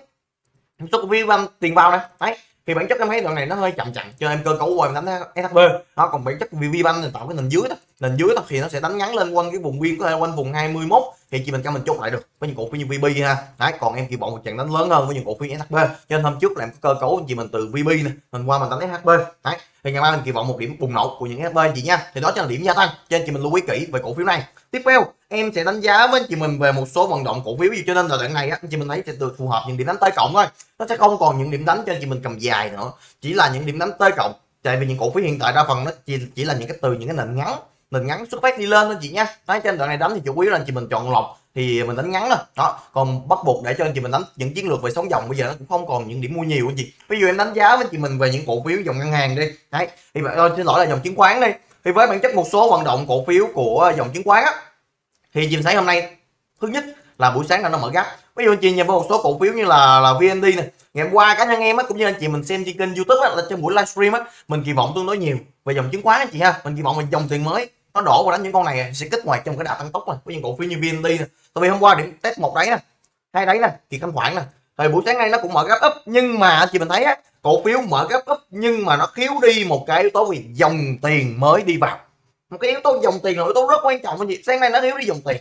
một số cổ phiếu VPBank tiền vào nè. Đấy, thì bản chất em thấy đoạn này nó hơi chậm chậm. Cho em cơ cấu của em đánh SHB nó còn bản chất VPBank thì tạo cái nền dưới đó. Nền dưới đó thì nó sẽ đánh ngắn lên quanh cái vùng biên có thể quanh vùng 21 thì chị mình cho mình chốt lại được với những cổ phiếu như VB ha. Đấy, còn em kỳ vọng một trận đánh lớn hơn với những cổ phiếu SHB cho nên hôm trước là em cơ cấu chị mình từ VB này mình qua mình đánh SHB đấy, thì ngày mai mình kỳ vọng một điểm bùng nổ của những SHB chị nha. Thì đó chính là điểm gia tăng. Cho nên chị mình lưu ý kỹ về cổ phiếu này tiếp theo em sẽ đánh giá với chị mình về một số vận động cổ phiếu gì cho nên là đoạn này á chị mình thấy sẽ được phù hợp những điểm đánh tới cộng thôi. Nó sẽ không còn những điểm đánh cho chị mình cầm dài nữa chỉ là những điểm đánh tới cộng tại vì những cổ phiếu hiện tại đa phần nó chỉ, chỉ là những cái từ những cái nền ngắn nền ngắn xuất phát đi lên thôi chị nhá nói trên đoạn này đánh thì chủ yếu là chị mình chọn lọc thì mình đánh ngắn thôi. Đó còn bắt buộc để cho anh chị mình đánh những chiến lược về sóng dòng bây giờ nó cũng không còn những điểm mua nhiều anh chị. Ví dụ em đánh giá với chị mình về những cổ phiếu dòng ngân hàng đi. Đấy thì bạn ơi xin lỗi là dòng chứng khoán đi thì với bản chất một số vận động cổ phiếu của dòng chứng khoán á, thì nhìn thấy hôm nay, thứ nhất là buổi sáng là nó mở gap ví dụ anh chị nhìn vào một số cổ phiếu như là là VND này, ngày hôm qua cá nhân em á, cũng như anh chị mình xem trên kênh youtube á, là trong buổi livestream á, mình kỳ vọng tương đối nhiều về dòng chứng khoán anh chị ha. Mình kỳ vọng về dòng tiền mới, nó đổ vào đánh những con này sẽ kích hoạt trong cái đà tăng tốc này với những cổ phiếu như VND này tại vì hôm qua điểm test một đáy nè, hai đáy nè, kỳ thanh khoản nè thì buổi sáng nay nó cũng mở gap up nhưng mà anh chị mình thấy á, cổ phiếu mở gap up nhưng mà nó thiếu đi một cái yếu tố gì dòng tiền mới đi vào. Một cái yếu tố dòng tiền là yếu tố rất quan trọng anh chị. Sáng nay nó thiếu đi dòng tiền,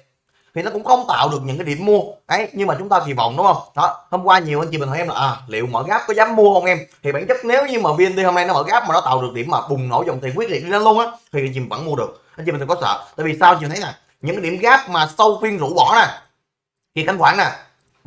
thì nó cũng không tạo được những cái điểm mua. Ấy nhưng mà chúng ta kỳ vọng, đúng không? Đó, hôm qua nhiều anh chị mình hỏi em là à liệu mở gấp có dám mua không em? Thì bản chất nếu như mà VNT hôm nay nó mở gấp mà nó tạo được điểm mà bùng nổ dòng tiền quyết liệt lên luôn á, thì anh chị mình vẫn mua được. Anh chị mình đừng có sợ, tại vì sao chị thấy nè, những cái điểm gáp mà sau phiên rũ bỏ nè, thì thanh khoản nè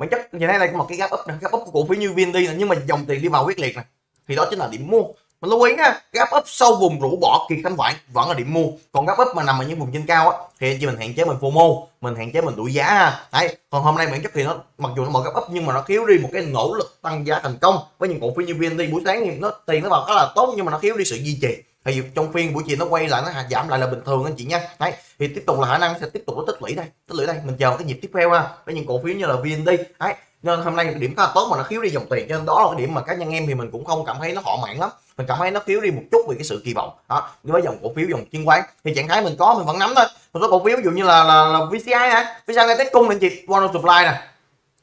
bản chất như thế này có một cái gap up này. gap up của cổ phiếu như VND này, nhưng mà dòng tiền đi vào quyết liệt này thì đó chính là điểm mua. Mình lưu ý nha gap up sâu vùng rũ bỏ kỳ thanh khoản vẫn là điểm mua. Còn gap up mà nằm ở những vùng trên cao á thì chị mình hạn chế mình fomo mình hạn chế mình đuổi giá ha. Đấy còn hôm nay bản chất thì nó mặc dù nó mở gap up nhưng mà nó thiếu đi một cái nỗ lực tăng giá thành công với những cổ phiếu như VND buổi sáng thì nó tiền nó vào khá là tốt nhưng mà nó thiếu đi sự duy trì thì trong phiên buổi chiều nó quay lại nó giảm lại là bình thường anh chị nha. Đấy thì tiếp tục là khả năng sẽ tiếp tục nó tích lũy đây tích lũy đây mình chờ cái nhịp tiếp theo ha. Với những cổ phiếu như là VND đấy nên hôm nay điểm khá là tốt mà nó thiếu đi dòng tiền cho nên đó là cái điểm mà cá nhân em thì mình cũng không cảm thấy nó họ mãn lắm. Mình cảm thấy nó thiếu đi một chút về cái sự kỳ vọng. Đó với dòng cổ phiếu dòng chứng khoán. Thì trạng thái mình có mình vẫn nắm thôi. Một số cổ phiếu ví dụ như là là, là VCI nè VCI này tết cung anh chị One Supply nè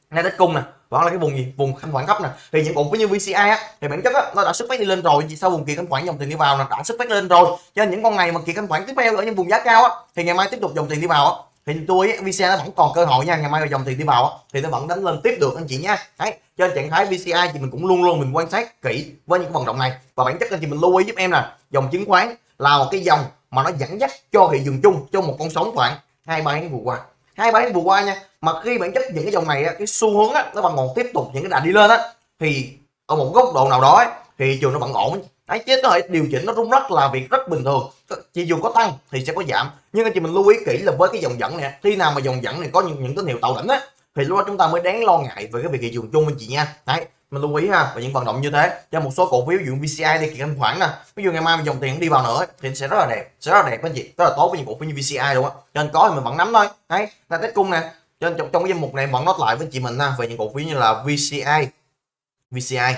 này tết cung nè đó là cái vùng gì? Vùng thanh khoản thấp nè. Thì những cổ phiếu như VCI á, thì bản chất á, nó đã xuất phát đi lên rồi. Chỉ sau vùng kỳ thanh khoản dòng tiền đi vào là đã xuất phát lên rồi. Cho nên những con này mà kỳ thanh khoản tiếp theo ở những vùng giá cao á, thì ngày mai tiếp tục dòng tiền đi vào á. Thì tôi VCI nó vẫn còn cơ hội nha. Ngày mai dòng tiền đi vào á, thì nó vẫn đánh lên tiếp được anh chị nha. Đấy cho nên trạng thái VCI thì mình cũng luôn luôn mình quan sát kỹ với những vận động này. Và bản chất anh chị mình lưu ý giúp em là dòng chứng khoán là một cái dòng mà nó dẫn dắt cho thị trường chung cho một con sóng khoảng hai ba tháng vừa qua hai ba tháng vừa qua nha. Mà khi bản chất những cái dòng này cái xu hướng á, nó vẫn còn tiếp tục những cái đà đi lên á thì ở một góc độ nào đó ấy, thì thị trường nó vẫn ổn. Đấy chứ nó thể điều chỉnh nó rung rất là việc rất bình thường. Chỉ dù có tăng thì sẽ có giảm. Nhưng anh chị mình lưu ý kỹ là với cái dòng dẫn này khi nào mà dòng dẫn này có những những tín hiệu tạo đỉnh á thì lúc đó chúng ta mới đáng lo ngại về cái việc thị trường chung anh chị nha. Đấy mình lưu ý ha và những vận động như thế cho một số cổ phiếu dụ VCI đi kiện thanh khoản nè. Ví dụ ngày mai mình dòng tiền đi vào nữa thì sẽ rất là đẹp sẽ rất là đẹp anh chị. Rất là tốt với những cổ phiếu như VCI luôn á. Cho nên có thì mình vẫn nắm thôi. Đấy là tết cung nè. Cho nên trong, trong cái danh mục này vẫn nốt lại với chị mình ha về những cổ phiếu như là VCI VCI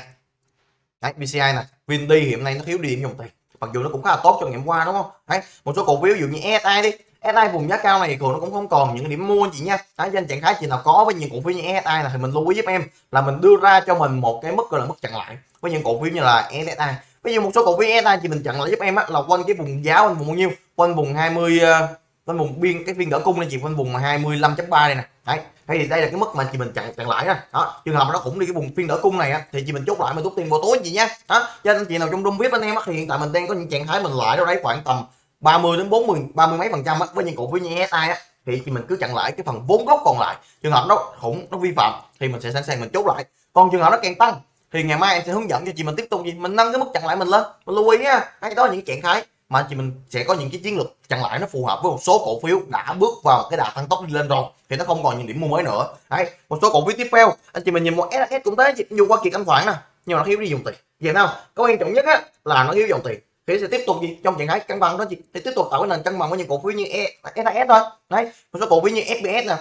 đấy VCI nè. VinD hiện nay nó thiếu điểm dòng tiền. Mặc dù nó cũng khá là tốt trong ngày hôm qua đúng không? Đấy một số cổ phiếu ví dụ như SI đi SI vùng giá cao này thường nó cũng không còn những điểm mua chị nha. Đó trên trạng thái chị nào có với những cổ phiếu như SI là thì mình lưu ý giúp em là mình đưa ra cho mình một cái mức gọi là mức chặn lại với những cổ phiếu như là SI ví dụ một số cổ phiếu SI thì mình chặn lại giúp em á là quanh cái vùng giá quanh vùng bao nhiêu? Quanh vùng 20 ờ, quanh vùng biên cái phiên đỡ cung này chị quanh vùng 25.3 này nè. Đấy thì đây là cái mức mà chị mình chặn chặn lại đó, đó. trường hợp nó cũng đi cái vùng phiên đỡ cung này á, thì chị mình chốt lại mình rút tiền vào tối chị nha. Đó cho anh chị nào trong room vip anh em á thì hiện tại mình đang có những trạng thái mình lại đâu đấy khoảng tầm 30 đến 40 30 mấy phần trăm á, với những cổ phiếu như SI á, thì mình cứ chặn lại cái phần vốn gốc còn lại, trường hợp nó khủng, nó vi phạm, thì mình sẽ sẵn sàng mình chốt lại. Còn trường hợp nó càng tăng, thì ngày mai em sẽ hướng dẫn cho chị mình tiếp tục gì? Mình nâng cái mức chặn lại mình lên, mình lưu ý á hay đó là những trạng thái mà chị mình sẽ có những cái chiến lược chặn lại nó phù hợp với một số cổ phiếu đã bước vào cái đà tăng tốc đi lên rồi, thì nó không còn những điểm mua mới nữa. Đấy, một số cổ phiếu tiếp theo, anh chị mình nhìn một SHS cũng thế dùng qua kiệt anh khoản nè. Nhưng mà nó thiếu đi dùng tiền vậy nào Câu quan trọng nhất á là nó thiếu dòng tiền thì sẽ tiếp tục gì? Trong trạng thái cân bằng đó chị. Thì tiếp tục tạo cái nền cân bằng với những cổ phiếu như e, SHS thôi. Đấy một số cổ phiếu như FBS nè.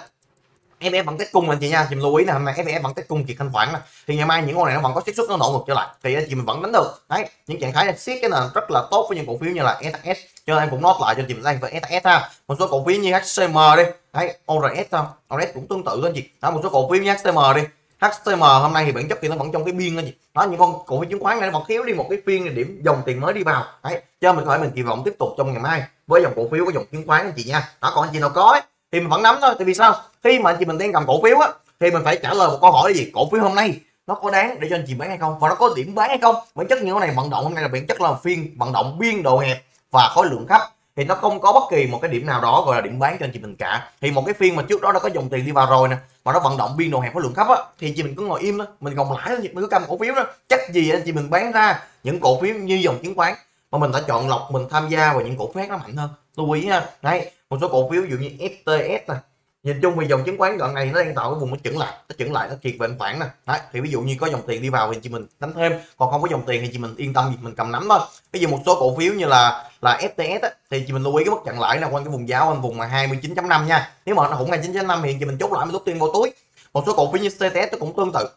FBS vẫn test cung anh chị nha. Chị lưu ý là hôm nay FBS vẫn test cung chị thanh khoản nè. Thì ngày mai những con này nó vẫn có xác suất nó nổ ngược trở lại. Thì anh chị mình vẫn đánh được. Đấy những trạng thái này siết cái nền rất là tốt với những cổ phiếu như là SAS cho nên em cũng nốt lại cho chị mình về SAS ha. Một số cổ phiếu như HCM đi. Đấy ORS thôi. ORS cũng tương tự anh chị. Đó một số cổ phiếu như HCM đi. HTM hôm nay thì bản chất thì nó vẫn trong cái biên đó gì đó những con cổ phiếu chứng khoán này nó vẫn thiếu đi một cái phiên điểm dòng tiền mới đi vào. Đấy cho mình hỏi mình kỳ vọng tiếp tục trong ngày mai với dòng cổ phiếu của dòng chứng khoán anh chị nha. Đó còn anh chị nào có ấy, thì mình vẫn nắm thôi. Tại vì sao? Khi mà anh chị mình đang cầm cổ phiếu á thì mình phải trả lời một câu hỏi là gì? Cổ phiếu hôm nay nó có đáng để cho anh chị bán hay không? Và nó có điểm bán hay không? Bản chất như cái này vận động hôm nay là bản chất là phiên vận động biên độ hẹp và khối lượng thấp. Thì nó không có bất kỳ một cái điểm nào đó gọi là điểm bán cho anh chị mình cả. Thì một cái phiên mà trước đó đã có dòng tiền đi vào rồi nè mà nó vận động biên độ hẹp khối lượng thấp á, thì chị mình cứ ngồi im đó, mình gồng lãi mình cứ cầm cổ phiếu đó. Chắc gì anh chị mình bán ra những cổ phiếu như dòng chứng khoán, mà mình đã chọn lọc, mình tham gia vào những cổ phiếu nó mạnh hơn. Lưu ý ha đây một số cổ phiếu, ví dụ như FTS nè nhìn chung thì dòng chứng khoán đoạn này nó đang tạo cái vùng nó chững lại nó chững lại nó kiệt về khoản nè. Đấy thì ví dụ như có dòng tiền đi vào thì chị mình đánh thêm còn không có dòng tiền thì chị mình yên tâm gì mình cầm nắm thôi. Ví dụ một số cổ phiếu như là là FTS á, thì chị mình lưu ý cái mức chặn lãi là quanh cái vùng giá quanh vùng mà 29.5 nha. Nếu mà nó cũng 29.5 thì chị mình chốt lại mới rút tiền vào túi. Một số cổ phiếu như CTS nó cũng tương tự.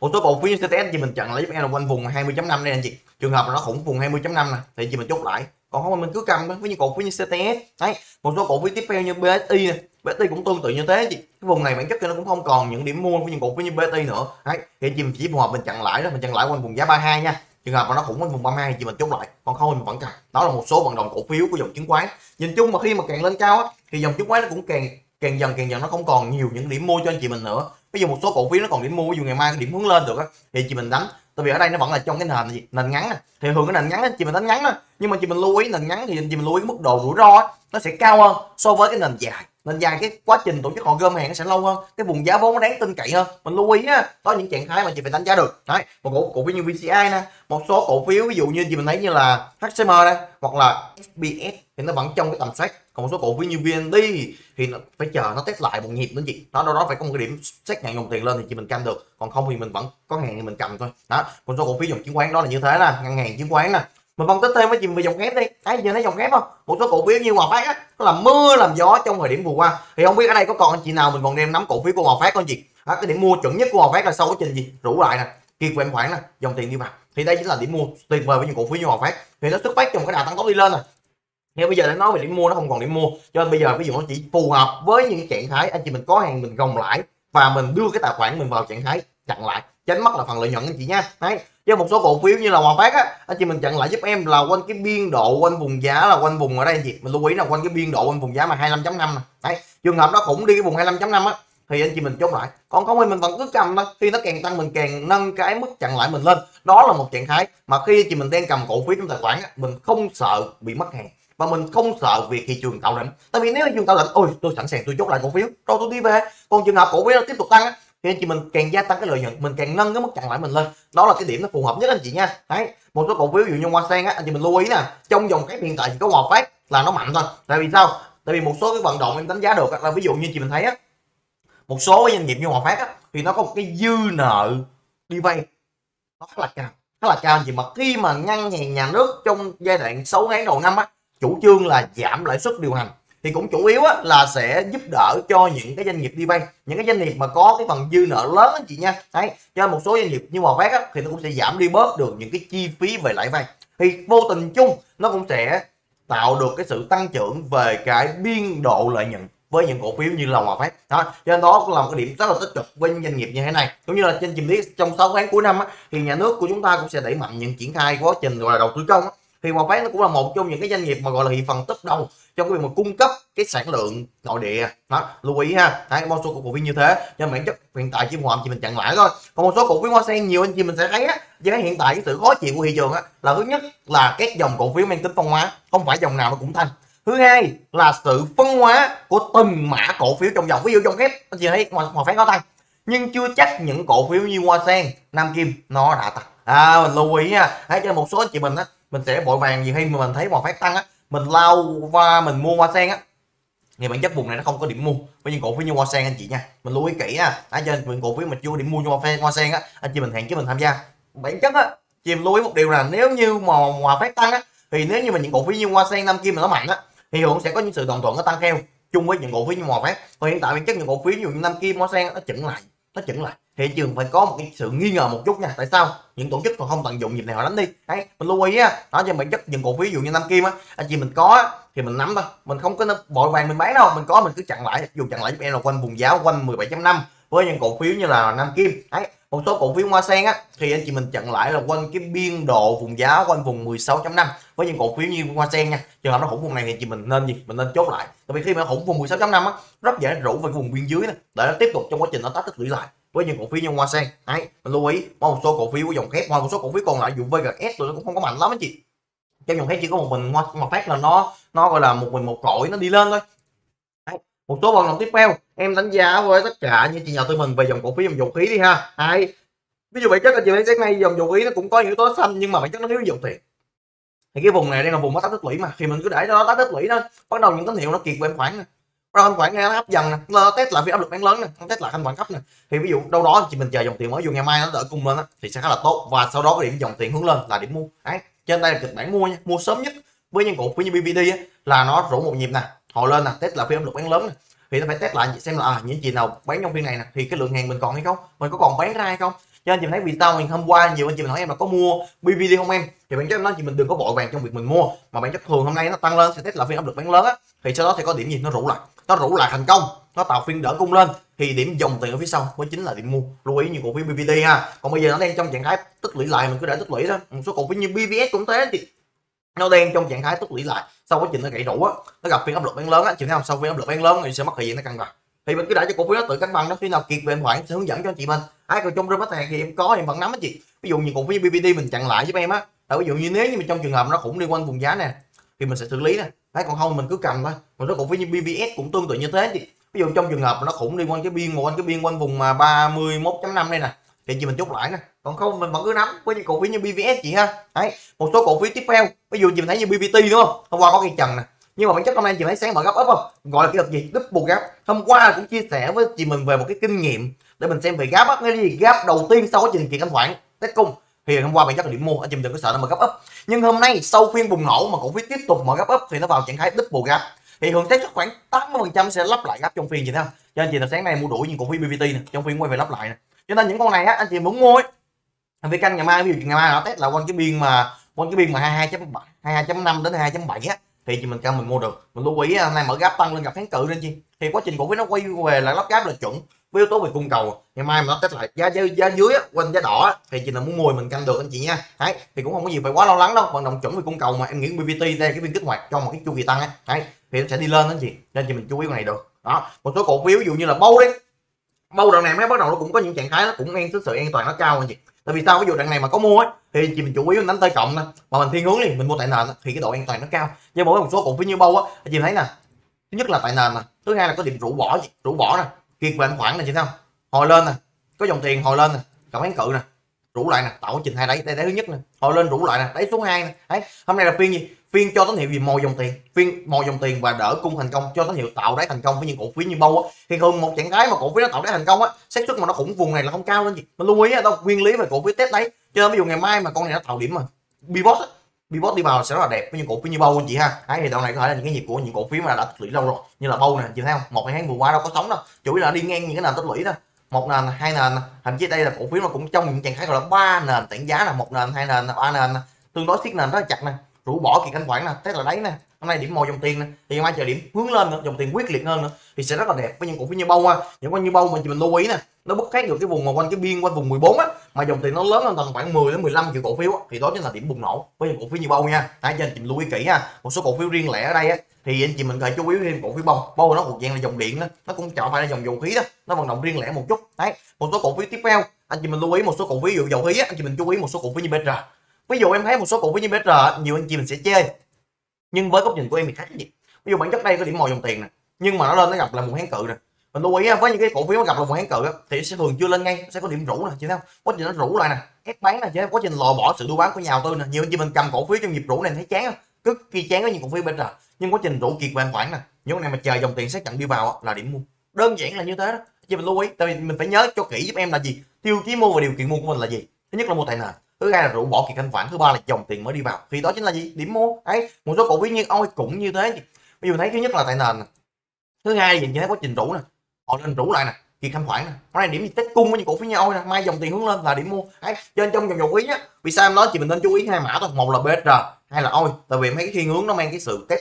Một số cổ phiếu như CTS thì mình chặn lại giúp em là quanh vùng 20.5 đây anh chị. Trường hợp nó khủng vùng 20.5 nè thì chị mình chốt lại. Còn không mình cứ cầm với những cổ phiếu như CTS đấy. Một số cổ phiếu tiếp theo như BSI này BT cũng tương tự như thế chị. Cái vùng này bản chất nó cũng không còn những điểm mua với những cổ phiếu như BT nữa. Đấy, thì chị mình chỉ phù hợp mình chặn lại đó mình chặn lại quanh vùng giá 32 nha. Trường hợp mà nó khủng quanh vùng 32 thì mình chốt lại, còn không thì mình vẫn cầm đó là một số vận động cổ phiếu của dòng chứng khoán. Nhìn chung mà khi mà càng lên cao á, thì dòng chứng khoán nó cũng càng càng dần càng dần nó không còn nhiều những điểm mua cho anh chị mình nữa. Ví dụ một số cổ phiếu nó còn điểm mua, ví dụ ngày mai cái điểm hướng lên được á, thì chị mình đánh. Tại vì ở đây nó vẫn là trong cái nền gì, nền ngắn này. thì thường cái nền ngắn chị mình đánh ngắn thôi. Nhưng mà chị mình lưu ý, nền ngắn thì chị mình lưu ý cái mức độ rủi ro nó sẽ cao hơn so với cái nền dài nên dài cái quá trình tổ chức họ gom hàng nó sẽ lâu hơn. Cái vùng giá vốn nó đáng tin cậy hơn. Mình lưu ý á, có những trạng thái mà chị phải đánh giá được. Đấy, một cổ cổ phiếu như VCI nè, một số cổ phiếu ví dụ như chị mình thấy như là HCM đây, hoặc là SBS thì nó vẫn trong cái tầm sách còn một số cổ phiếu như VND thì nó phải chờ nó test lại một nhịp nữa chị. Nó đâu đó phải có một cái điểm xác nhận dòng tiền lên thì chị mình canh được. Còn không thì mình vẫn có hàng thì mình cầm thôi. Đó, một số cổ phiếu dòng chứng khoán đó là như thế nè. Ngân hàng, chứng khoán nè mình phân tích thêm với chị về dòng ghép đi. Thấy giờ thấy dòng ghép không? Một số cổ phiếu như hòa phát á nó làm mưa làm gió trong thời điểm vừa qua. Thì không biết ở đây có còn anh chị nào mình còn đem nắm cổ phiếu của hòa phát không chị? À, cái điểm mua chuẩn nhất của Hòa Phát là sau quá trình gì? Rủ lại nè kiệt quẹn khoản nè dòng tiền đi vào. Thì đây chính là điểm mua tuyệt vời với những cổ phiếu như Hòa Phát. Thì nó xuất phát trong cái đà tăng tốc đi lên rồi nhưng bây giờ đã nói về điểm mua nó không còn điểm mua. Cho nên bây giờ ví dụ nó chỉ phù hợp với những trạng thái anh chị mình có hàng mình gồng lãi và mình đưa cái tài khoản mình vào trạng thái chặn lại. Tránh mất là phần lợi nhuận anh chị nha. Đấy với một số cổ phiếu như là Hòa Phát á anh chị mình chặn lại giúp em là quanh cái biên độ quanh vùng giá là quanh vùng ở đây anh chị. Mình lưu ý là quanh cái biên độ quanh vùng giá mà 25.5 nè. Đấy trường hợp nó cũng đi cái vùng 25.5 á thì anh chị mình chốt lại. Còn không thì mình vẫn cứ cầm thôi khi nó càng tăng mình càng nâng cái mức chặn lại mình lên. Đó là một trạng thái mà khi anh chị mình đang cầm cổ phiếu trong tài khoản á, mình không sợ bị mất hàng và mình không sợ việc thị trường tạo đỉnh. Tại vì nếu thị trường tạo đỉnh ôi tôi sẵn sàng tôi chốt lại cổ phiếu rồi tôi đi về. Còn trường hợp cổ phiếu nó tiếp tục tăng á thì anh chị mình càng gia tăng cái lợi nhuận, mình càng nâng cái mức chặn lại mình lên. Đó là cái điểm nó phù hợp nhất anh chị nha. Đấy, một số cổ phiếu, ví dụ như hoa sen á, anh chị mình lưu ý nè, trong dòng cái hiện tại chỉ có hòa phát là nó mạnh thôi. Tại vì sao? Tại vì một số cái vận động em đánh giá được là ví dụ như chị mình thấy á, một số cái doanh nghiệp như hòa phát á, thì nó có một cái dư nợ đi vay. Nó khá là cao, khá là cao anh chị. Mà khi mà ngân hàng nhà nước trong giai đoạn 6 tháng đầu năm á, chủ trương là giảm lãi suất điều hành thì cũng chủ yếu á, là sẽ giúp đỡ cho những cái doanh nghiệp đi vay. Những cái doanh nghiệp mà có cái phần dư nợ lớn anh chị nha. Đấy cho một số doanh nghiệp như hòa phát á, thì nó cũng sẽ giảm đi bớt được những cái chi phí về lãi vay. Thì vô tình chung nó cũng sẽ tạo được cái sự tăng trưởng về cái biên độ lợi nhuận với những cổ phiếu như là Hòa Phát. Đó cho nên đó cũng là một cái điểm rất là tích cực với những doanh nghiệp như thế này. Cũng như là trên chìm lý trong 6 tháng cuối năm á, thì nhà nước của chúng ta cũng sẽ đẩy mạnh những triển khai quá trình gọi là đầu tư công á thì Hòa Phát nó cũng là một trong những cái doanh nghiệp mà gọi là thị phần top đầu trong cái việc mà cung cấp cái sản lượng nội địa. Đó, lưu ý ha. Đấy một số cổ phiếu như thế. Nhưng bản chất hiện tại chim hòa chị mình chặn lại thôi. Còn một số cổ phiếu hoa sen nhiều anh chị mình sẽ thấy á chỉ hiện tại cái sự khó chịu của thị trường á, là thứ nhất là các dòng cổ phiếu mang tính phân hóa, không phải dòng nào nó cũng thanh. Thứ hai là sự phân hóa của từng mã cổ phiếu trong dòng, ví dụ dòng thép anh chị thấy hòa phép có tăng nhưng chưa chắc những cổ phiếu như hoa sen, nam kim nó đã tăng à mình lưu ý nha. Thấy cho một số anh chị mình á mình sẽ bội vàng gì khi mà mình thấy hòa phát tăng á mình lao qua mình mua hoa sen á. Thì bản chất vùng này nó không có điểm mua. Với những cổ phiếu như hoa sen anh chị nha mình lưu ý kỹ á, ở trên những cổ phiếu mà chưa điểm mua như hoa sen hoa sen á anh chị mình hẹn chứ mình tham gia. Bản chất á chị lưu ý một điều là nếu như mà hòa phát tăng á thì nếu như mà những cổ phiếu như hoa sen năm kim mà nó mạnh á thì cũng sẽ có những sự đồng thuận nó tăng theo chung với những cổ phiếu như hòa phát. Và hiện tại bản chất những cổ phiếu như năm kim hoa sen nó chững lại nó chững lại thị trường phải có một cái sự nghi ngờ một chút nha. Tại sao? Những tổ chức còn không tận dụng dịp này họ đánh đi. Đấy, mình lưu ý á, đó cho mình chất những cổ phiếu, ví dụ như nam kim á. Anh chị mình có thì mình nắm thôi. Mình không có bội vàng, mình bán đâu. Mình có, mình cứ chặn lại. Dù chặn lại giúp em là quanh vùng giá quanh 17.5 với những cổ phiếu như là nam kim. Đấy, một số cổ phiếu hoa sen á, thì anh chị mình chặn lại là quanh cái biên độ vùng giá quanh vùng 16.5 với những cổ phiếu như hoa sen nha. Trường hợp nó khủng vùng này thì chị mình nên gì? Mình nên chốt lại. Tại vì khi mà khủng vùng 16.5 á, rất dễ rủ về vùng biên dưới này để nó tiếp tục trong quá trình nó tách tích lũy lại với những cổ phiếu như hoa sen đấy mình lưu ý một số cổ phiếu của dòng thép ngoài một số cổ phiếu còn lại dùng VGS rồi nó cũng không có mạnh lắm anh chị. Trong dòng thép chỉ có một mình hoa, hoa phát là nó nó gọi là một mình một cội nó đi lên thôi. Đấy. một số vận động tiếp theo em đánh giá với tất cả những chị nhà tôi mình về dòng cổ phiếu dòng dầu khí đi ha. Đấy ví dụ vậy chắc là chị thấy sáng nay dòng dầu khí nó cũng có yếu tố xanh nhưng mà bản chất nó thiếu dòng tiền. Thì cái vùng này đây là vùng có tách tích lũy mà khi mình cứ để cho nó tách tích lũy nó bắt đầu những tín hiệu nó kiệt quệ khoảng rồi thanh khoản nghe nó hấp dần nè. Test lại phía áp lực bán lớn nè test lại thanh khoản thấp nè. Thì ví dụ đâu đó chị mình chờ dòng tiền mới dù ngày mai nó đỡ cung lên á thì sẽ khá là tốt. Và sau đó cái điểm dòng tiền hướng lên là điểm mua. Đấy trên đây là kịch bản mua nha. Mua sớm nhất với những cổ phiếu như BVD á, là nó rủ một nhịp nè. Hồi lên nè test lại phía áp lực bán lớn nè. Thì nó phải test lại xem là à, những chị nào bán trong phiên này nè thì cái lượng hàng mình còn hay không? Mình có còn bán ra hay không? Cho nên chị thấy vì sao mình hôm qua nhiều anh chị mình hỏi em là có mua BVD không em? Thì bản chất nói chị mình đừng có vội vàng trong việc mình mua mà bản chất thường hôm nay nó tăng lên sẽ test lại phiên áp lực bán lớn á. Thì sau đó thì có điểm gì nó rủ lại nó rủ lại thành công. Nó tạo phiên đỡ cung lên. Thì điểm dòng tiền ở phía sau mới chính là điểm mua. Lưu ý như cổ phiếu BVD ha. Còn bây giờ nó đang trong trạng thái tích lũy lại, mình cứ để tích lũy thôi. Một số cổ phiếu như BVS cũng thế thì nó đang trong trạng thái tích lũy lại. Sau quá trình nó gãy rũ á, nó gặp phiên áp lực bán lớn á. Chị thấy không sau phiên áp lực bán lớn thì sẽ mất thời gian nó cân bằng thì mình cứ để cho cổ phiếu nó tự cân bằng nó khi nào kiệt về em khoản sẽ hướng dẫn cho anh chị mình. Ai còn trong rơm bắt hàng thì em có, em vẫn nắm á chị. Ví dụ như cổ phiếu BVD mình chặn lại giúp em á. Ví dụ như nếu như mà trong trường hợp nó cũng liên quan vùng giá nè, thì mình sẽ xử lý nè đấy, còn không, mình cứ cầm thôi. Một số cổ phiếu như BVS cũng tương tự như thế. Thì ví dụ trong trường hợp nó khủng liên quan cái biên quanh cái biên quanh vùng mà 31.5 đây nè, thì chị mình chốt lại nè. Còn không, mình vẫn cứ nắm với những cổ phiếu như BVS chị ha. Đấy, một số cổ phiếu tiếp theo. Ví dụ chị mình thấy như BVT đúng không? Hôm qua có cái trần nè. Nhưng mà bản chất hôm nay chị thấy sáng mở gấp ấp không? Gọi là cái đợt gì? Double gap hôm qua cũng chia sẻ với chị mình về một cái kinh nghiệm để mình xem về gap á cái gì. Gap đầu tiên sau quá trình kiện thanh khoản. Tết cung thì hôm qua bạn chắc là điểm mua anh chị đừng có sợ nó mở gấp ấp nhưng hôm nay sau phiên bùng nổ mà cổ phiếu tiếp tục mở gấp ấp thì nó vào trạng thái double gap. Thì thường chắc khoảng 80 phần trăm sẽ lắp lại gấp trong phiên gì thế không cho anh chị là sáng nay mua đuổi những cổ phiếu BVT này, trong phiên quay về lắp lại này. cho nên những con này á anh chị muốn mua ấy anh canh ngày mai ví dụ ngày mai nó test là quanh cái biên mà quanh cái biên mà 22.7 22.5 đến 22.7 á thì chị mình cần mình mua được. Mình lưu ý à, hôm nay mở gáp tăng lên gặp kháng cự lên chi thì quá trình cổ phiếu nó quay về là lắp gáp là chuẩn với yếu tố về cung cầu ngày mai mà nó test lại giá giá, giá dưới á, quanh giá đỏ á, thì chỉ là muốn mua mình canh được anh chị nha. Đấy thì cũng không có gì phải quá lo lắng đâu vận động chuẩn về cung cầu mà em nghĩ BVT đây cái biên kích hoạt cho một cái chu kỳ tăng ấy đấy thì nó sẽ đi lên đó chị nên chị mình chú ý cái này được. Đó một số cổ phiếu ví dụ như là bâu đi, bâu đoạn này mới bắt đầu nó cũng có những trạng thái nó cũng ngang sự an toàn nó cao anh chị. Tại vì sao? Ví dụ đoạn này mà có mua ấy thì chị mình chủ yếu đánh tay cộng nè mà mình thiên hướng liền mình mua tại nền thì cái độ an toàn nó cao. Nhưng mỗi một số cổ phiếu như bâu á chị thấy nè thứ nhất là tại nền nè thứ hai là có điểm rũ bỏ rũ bỏ nè kiệt về anh khoản này, chị thấy không? Hồi lên nè, có dòng tiền hồi lên nè cộng kháng cự nè. Rủ lại nè tạo trình hai đáy đây đáy thứ nhất nè. Hồi lên rủ lại nè đáy số 2 nè. Đấy, hôm nay là phiên gì? Phiên cho tín hiệu gì? Mồi dòng tiền. Phiên mồi dòng tiền và đỡ cung thành công, cho tín hiệu tạo đáy thành công với những cổ phiếu như bâu á. Thì thường một trạng thái mà cổ phiếu nó tạo đáy thành công á, xác suất mà nó khủng vùng này là không cao lên gì. Mà lưu ý đâu, nguyên lý về cổ phiếu test đấy cho nên ví dụ ngày mai mà con này nó tạo điểm mà pivot á pivot đi vào sẽ rất là đẹp với những cổ phiếu như bâu anh chị ha. Đấy, thì đoạn này có thể là những cái nhịp của những cổ phiếu mà đã tích lũy lâu rồi, như là bâu nè, chị thấy không? Một hai tháng vừa qua đâu có sống đâu. Chủ yếu là đi ngang những cái nền tích lũy thôi. một nền, hai nền, thậm chí đây là cổ phiếu nó cũng trong những trạng thái gọi là ba nền tảng giá là một nền, hai nền, ba nền, tương đối siết nền rất là chặt nè. Rủ bỏ kỳ thanh khoản nè, thế là đấy nè hôm nay điểm màu dòng tiền nè. Thì mai chờ điểm hướng lên nữa dòng tiền quyết liệt hơn nữa. Thì sẽ rất là đẹp với những cổ phiếu như bông ha những con như bông mình chỉ mình lưu ý nè nó bứt khác được cái vùng mà quanh cái biên quanh vùng 14 á mà dòng tiền nó lớn hơn tầm khoảng 10 đến 15 triệu cổ phiếu á, thì đó chính là điểm bùng nổ với những cổ phiếu như bông nha. Hãy cho anh chị lưu ý kỹ ha một số cổ phiếu riêng lẻ ở đây á thì anh chị mình cần chú ý thêm cổ phiếu bông bông nó thuộc dạng là dòng điện đó nó cũng chọn phải là dòng dầu khí đó nó vận động riêng lẻ một chút. Đấy một số cổ phiếu tiếp theo anh chị mình lưu ý một số cổ phiếu dụ dầu khí á, anh chị mình chú ý một số cổ phiếu như BR ví dụ em thấy một số cổ phiếu như BR nhiều anh chị mình sẽ chê nhưng với góc nhìn của em thì khác gì. Ví dụ bản chất đây có điểm mồi dòng tiền nè, nhưng mà nó lên nó gặp là một kháng cự nè. Mình lưu ý với những cái cổ phiếu nó gặp là một kháng cự thì sẽ thường chưa lên ngay, sẽ có điểm rủ nè, chị thấy không? Quá trình nó rủ lại nè, ép bán nè chứ quá trình lò bỏ sự đu bán của nhà đầu tư nè. Nhiều anh chị mình cầm cổ phiếu trong nhịp rủ này thấy chán không? Cực kỳ chán với những cổ phiếu BR nhưng quá trình rủ kiệt vàng khoản nè. Những này mà chờ dòng tiền xác nhận đi vào là điểm mua. Đơn giản là như thế đó. Chứ mình lưu ý, tại vì mình phải nhớ cho kỹ giúp em là gì. Tiêu chí mua và điều kiện mua của mình là gì. Thứ nhất là mua tại nền thứ hai là rủ bỏ kỳ thanh khoản, thứ ba là dòng tiền mới đi vào. Thì đó chính là gì? Điểm mua. Ấy một số cổ phiếu như ôi cũng như thế. Bây giờ thấy thứ nhất là tại nền thứ hai là thấy quá trình rủ nè. Họ lên rủ lại nè, kỳ thanh khoản nè. Hôm nay điểm gì tết cung với những cổ phiếu như nè. Mai dòng tiền hướng lên là điểm mua. Ấy trên trong dòng dầu quý á, vì sao em nói chị mình nên chú ý hai mã thôi? Một là BSR hay là ôi tại vì em thấy cái thiên hướng nó mang cái sự test